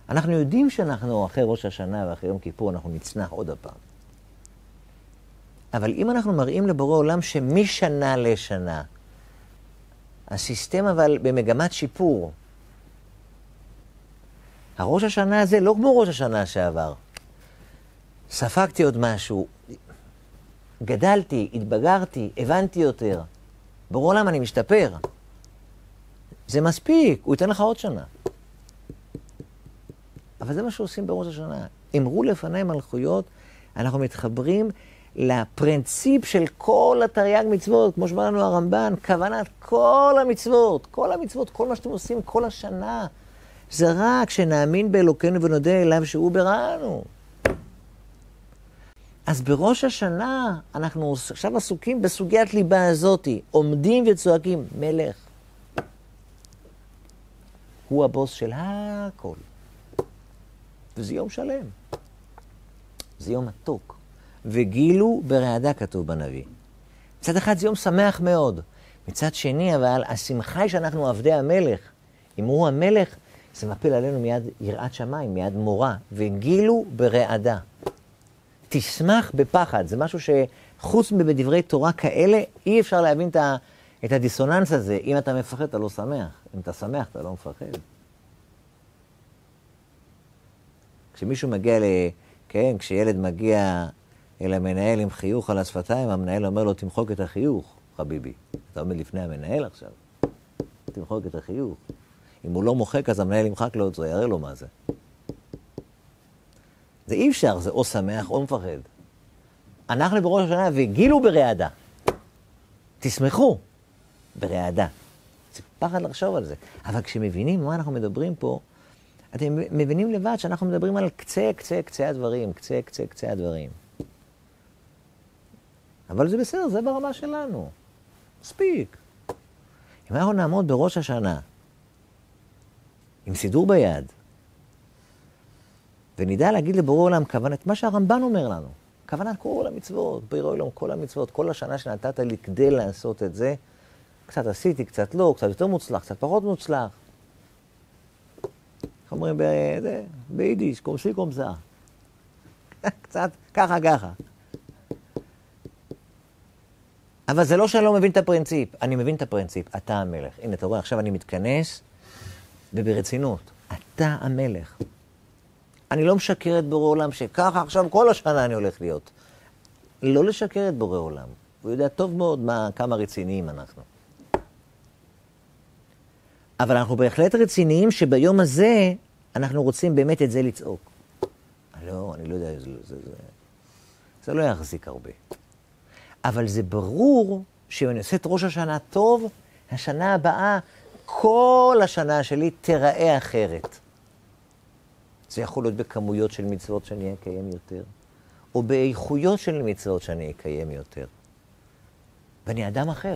אנחנו יודעים שאנחנו אחרי ראש השנה ואחרי יום כיפור, אנחנו נצנח עוד הפעם. אבל אם אנחנו מראים לבורא עולם שמשנה לשנה, הסיסטם אבל במגמת שיפור. הראש השנה הזה לא כמו ראש השנה שעבר. ספגתי עוד משהו, גדלתי, התבגרתי, הבנתי יותר. ברור עולם אני משתפר. זה מספיק, הוא ייתן לך עוד שנה. אבל זה מה שעושים בראש השנה. אמרו לפניי מלכויות, אנחנו מתחברים לפרינציפ של כל התרי"ג מצוות, כמו שאמר לנו הרמב"ן, כוונת כל המצוות, כל המצוות, כל מה שאתם עושים כל השנה, זה רק שנאמין באלוקינו ונודה אליו שהוא בראנו. אז בראש השנה אנחנו עכשיו עסוקים בסוגיית ליבה הזאתי, עומדים וצועקים, מלך. הוא הבוס של הכל. וזה יום שלם. זה יום מתוק. וגילו ברעדה, כתוב בנביא. מצד אחד זה יום שמח מאוד. מצד שני, אבל השמחה היא שאנחנו עבדי המלך. אם הוא המלך, זה מפיל עלינו מיד יראת שמיים, מיד מורה. וגילו ברעדה. תשמח בפחד. זה משהו שחוץ מבדברי תורה כאלה, אי אפשר להבין את, ה, את הדיסוננס הזה. אם אתה מפחד, אתה לא שמח. אם אתה שמח, אתה לא מפחד. כשמישהו מגיע ל... כן, כשילד מגיע אל המנהל עם חיוך על השפתיים, המנהל אומר לו, תמחוק את החיוך, חביבי. אתה עומד לפני המנהל עכשיו, תמחוק את החיוך. אם הוא לא מוחק, אז המנהל ימחק לו את זה, יראה לו מה זה. זה אי אפשר, זה או שמח או מפחד. אנחנו בראש השנה וגילו ברעדה. תשמחו ברעדה. זה פחד לחשוב על זה. אבל כשמבינים מה אנחנו מדברים פה, אתם מבינים לבד שאנחנו מדברים על קצה, קצה, קצה הדברים, קצה, קצה, קצה הדברים. אבל זה בסדר, זה ברמה שלנו. מספיק. אם אנחנו נעמוד בראש השנה, עם סידור ביד, ונדע להגיד לבורא עולם כוונת, מה שהרמב"ן אומר לנו, כוונת כל המצוות, בורא עולם כל המצוות, כל השנה שנתת לי כדי לעשות את זה, קצת עשיתי, קצת לא, קצת יותר מוצלח, קצת פחות מוצלח. איך אומרים ביידיש, קומסי קומסה. קצת ככה ככה. אבל זה לא שאני לא מבין את הפרינציפ, אני מבין את הפרינציפ, אתה המלך. הנה, אתה רואה, עכשיו אני מתכנס, וברצינות, אתה המלך. אני לא משקר את בורא עולם שככה עכשיו כל השנה אני הולך להיות. לא לשקר את בורא עולם. הוא יודע טוב מאוד מה, כמה רציניים אנחנו. אבל אנחנו בהחלט רציניים שביום הזה אנחנו רוצים באמת את זה לצעוק. לא, אני לא יודע, זה, זה, זה, זה לא יחזיק הרבה. אבל זה ברור שאם אני עושה את ראש השנה טוב, השנה הבאה, כל השנה שלי תיראה אחרת. זה יכול להיות בכמויות של מצוות שאני אקיים יותר, או באיכויות של מצוות שאני אקיים יותר. ואני אדם אחר.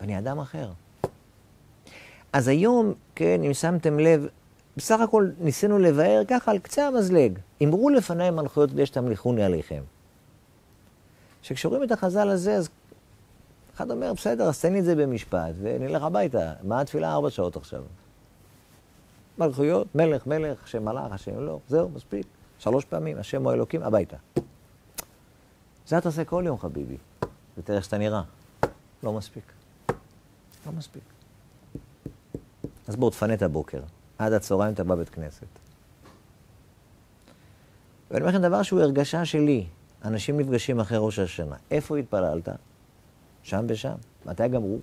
ואני אדם אחר. אז היום, כן, אם שמתם לב, בסך הכל ניסינו לבאר ככה על קצה המזלג. אמרו לפניי מלכויות כדי שתמליכוני עליכם. שכשרואים את החז"ל הזה, אז אחד אומר, בסדר, אז תן לי את זה במשפט, ונלך הביתה. מה התפילה ארבע שעות עכשיו? מלכויות, מלך, מלך, השם מלאך, השם לא, זהו, מספיק. שלוש פעמים, השם הוא אלוקים, הביתה. זה אתה עושה כל יום, חביבי. ותראה איך שאתה נראה. לא מספיק. לא מספיק. אז בואו, תפנה את הבוקר. עד הצהריים אתה בבית כנסת. ואני אומר לכם דבר שהוא הרגשה שלי. אנשים נפגשים אחרי ראש השנה. איפה התפללת? שם ושם. מתי גמרו?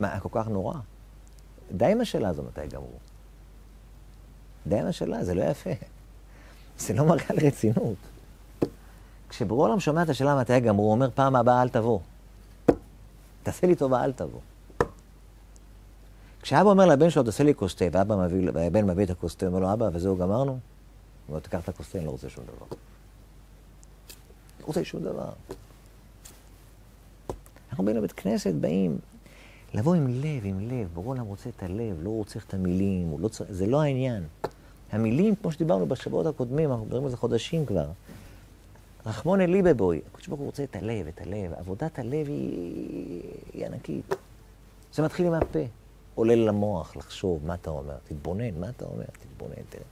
מה, כל כך נורא? די עם השאלה הזו מתי גמרו. די עם השאלה, זה לא יפה. זה לא מראה על רצינות. כשברור העולם שומע את השאלה מתי גמרו, הוא אומר, פעם הבאה אל תבוא. תעשה לי טובה, אל תבוא. כשאבא אומר לבן שלו, תעשה לי כוס תה, והבן מביא את הכוס תה, אומר לו, אבא, וזהו, גמרנו? אומר, תיקח את הכוס תה, אני לא רוצה שום דבר. לא רוצה שום דבר. אנחנו באים לבית כנסת, באים לבוא עם לב, עם לב. ברור העולם רוצה את הלב, לא רוצה את המילים, לא צר... זה לא העניין. המילים, כמו שדיברנו בשבועות הקודמים, אנחנו מדברים על זה חודשים כבר. רחמון אלי בבוי, הקדוש ברוך הוא רוצה את הלב, את הלב. עבודת הלב היא, היא ענקית. זה מתחיל עם הפה. עולה למוח לחשוב מה אתה אומר, תתבונן, מה אתה אומר, תתבונן, תראה.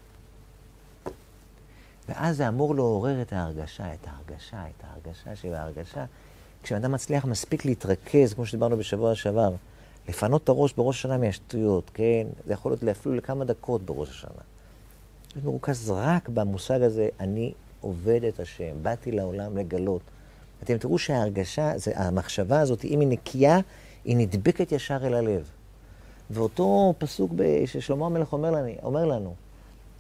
ואז זה אמור לעורר את ההרגשה, את ההרגשה, את ההרגשה שבהרגשה. כשאדם מצליח מספיק להתרכז, כמו שדיברנו בשבוע שעבר, לפנות את הראש בראש השנה מהשטויות, כן? זה יכול להיות אפילו לכמה דקות בראש השנה. להיות מרוכז רק במושג הזה, אני עובד את השם, באתי לעולם לגלות. אתם תראו שההרגשה, זה, המחשבה הזאת, אם היא נקייה, היא נדבקת ישר אל הלב. ואותו פסוק ששלמה המלך אומר לנו, אומר לנו,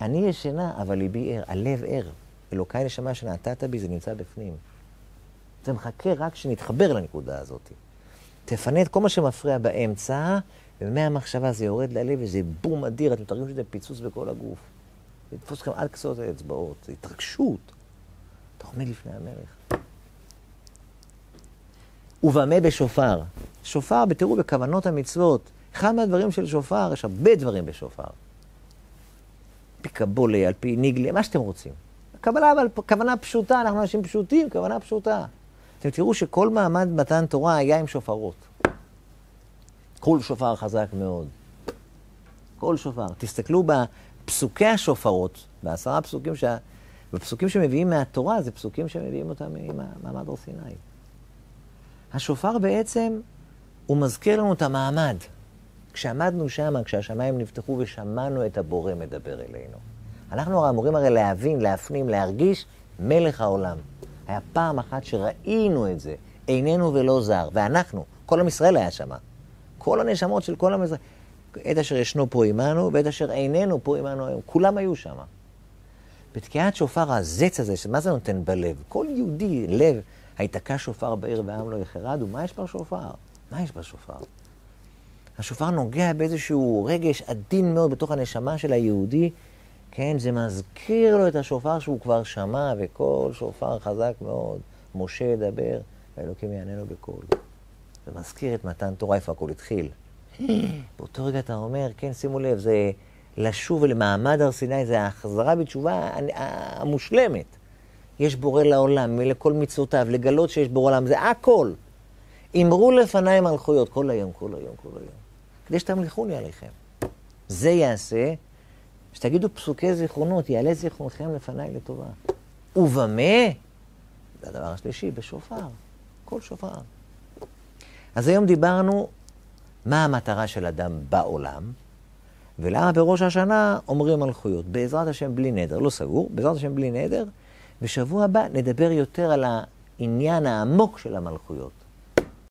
אני ישנה, אבל ליבי ער, הלב ער. אלוקיי נשמה שנעתת בי, זה נמצא בפנים. זה מחכה רק שנתחבר לנקודה הזאת. תפנה את כל מה שמפריע באמצע, ומהמחשבה זה יורד ללב, וזה בום אדיר, אתם תראו שזה פיצוץ בכל הגוף. זה יתפוס אתכם עד קצות האצבעות, זה התרגשות. אתה עומד לפני המלך. ובמה בשופר? שופר, תראו, בכוונות המצוות. אחד מהדברים של שופר, יש הרבה דברים בשופר. פי על פי ניגלה, מה שאתם רוצים. קבלה, אבל כוונה פשוטה, אנחנו אנשים פשוטים, כוונה פשוטה. אתם תראו שכל מעמד מתן תורה היה עם שופרות. כל שופר חזק מאוד. כל שופר. תסתכלו בפסוקי השופרות, בעשרה פסוקים, שה... בפסוקים שמביאים מהתורה, זה פסוקים שמביאים אותם ממעמד הר סיני. השופר בעצם, הוא מזכיר לנו את המעמד. כשעמדנו שם, כשהשמיים נפתחו ושמענו את הבורא מדבר אלינו. אנחנו הרי אמורים הרי להבין, להפנים, להרגיש מלך העולם. היה פעם אחת שראינו את זה, איננו ולא זר, ואנחנו, כל עם ישראל היה שם. כל הנשמות של כל עם ישראל, עת אשר ישנו פה עמנו, ועת אשר איננו פה עמנו היום, כולם היו שם. בתקיעת שופר הזץ הזה, מה זה נותן בלב? כל יהודי, לב, היתקע שופר בעיר והעם לא יחרד, ומה יש בשופר? מה יש בשופר? השופר נוגע באיזשהו רגש עדין מאוד בתוך הנשמה של היהודי, כן, זה מזכיר לו את השופר שהוא כבר שמע, וכל שופר חזק מאוד, משה ידבר, והאלוקים יעננו בקול. זה מזכיר את מתן תורה, איפה הכל התחיל. באותו רגע אתה אומר, כן, שימו לב, זה לשוב למעמד הר סיני, זה החזרה בתשובה המושלמת. יש בורא לעולם, ולכל מצוותיו, לגלות שיש בורא לעולם, זה הכל. אמרו לפניי מלכויות כל היום, כל היום, כל היום. כדי שתמליכוני עליכם. זה יעשה, שתגידו פסוקי זיכרונות, יעלה זיכרונכם לפניי לטובה. ובמה? זה הדבר השלישי, בשופר. כל שופר. אז היום דיברנו מה המטרה של אדם בעולם, ולמה בראש השנה אומרים מלכויות. בעזרת השם בלי נדר, לא סגור, בעזרת השם בלי נדר, בשבוע הבא נדבר יותר על העניין העמוק של המלכויות.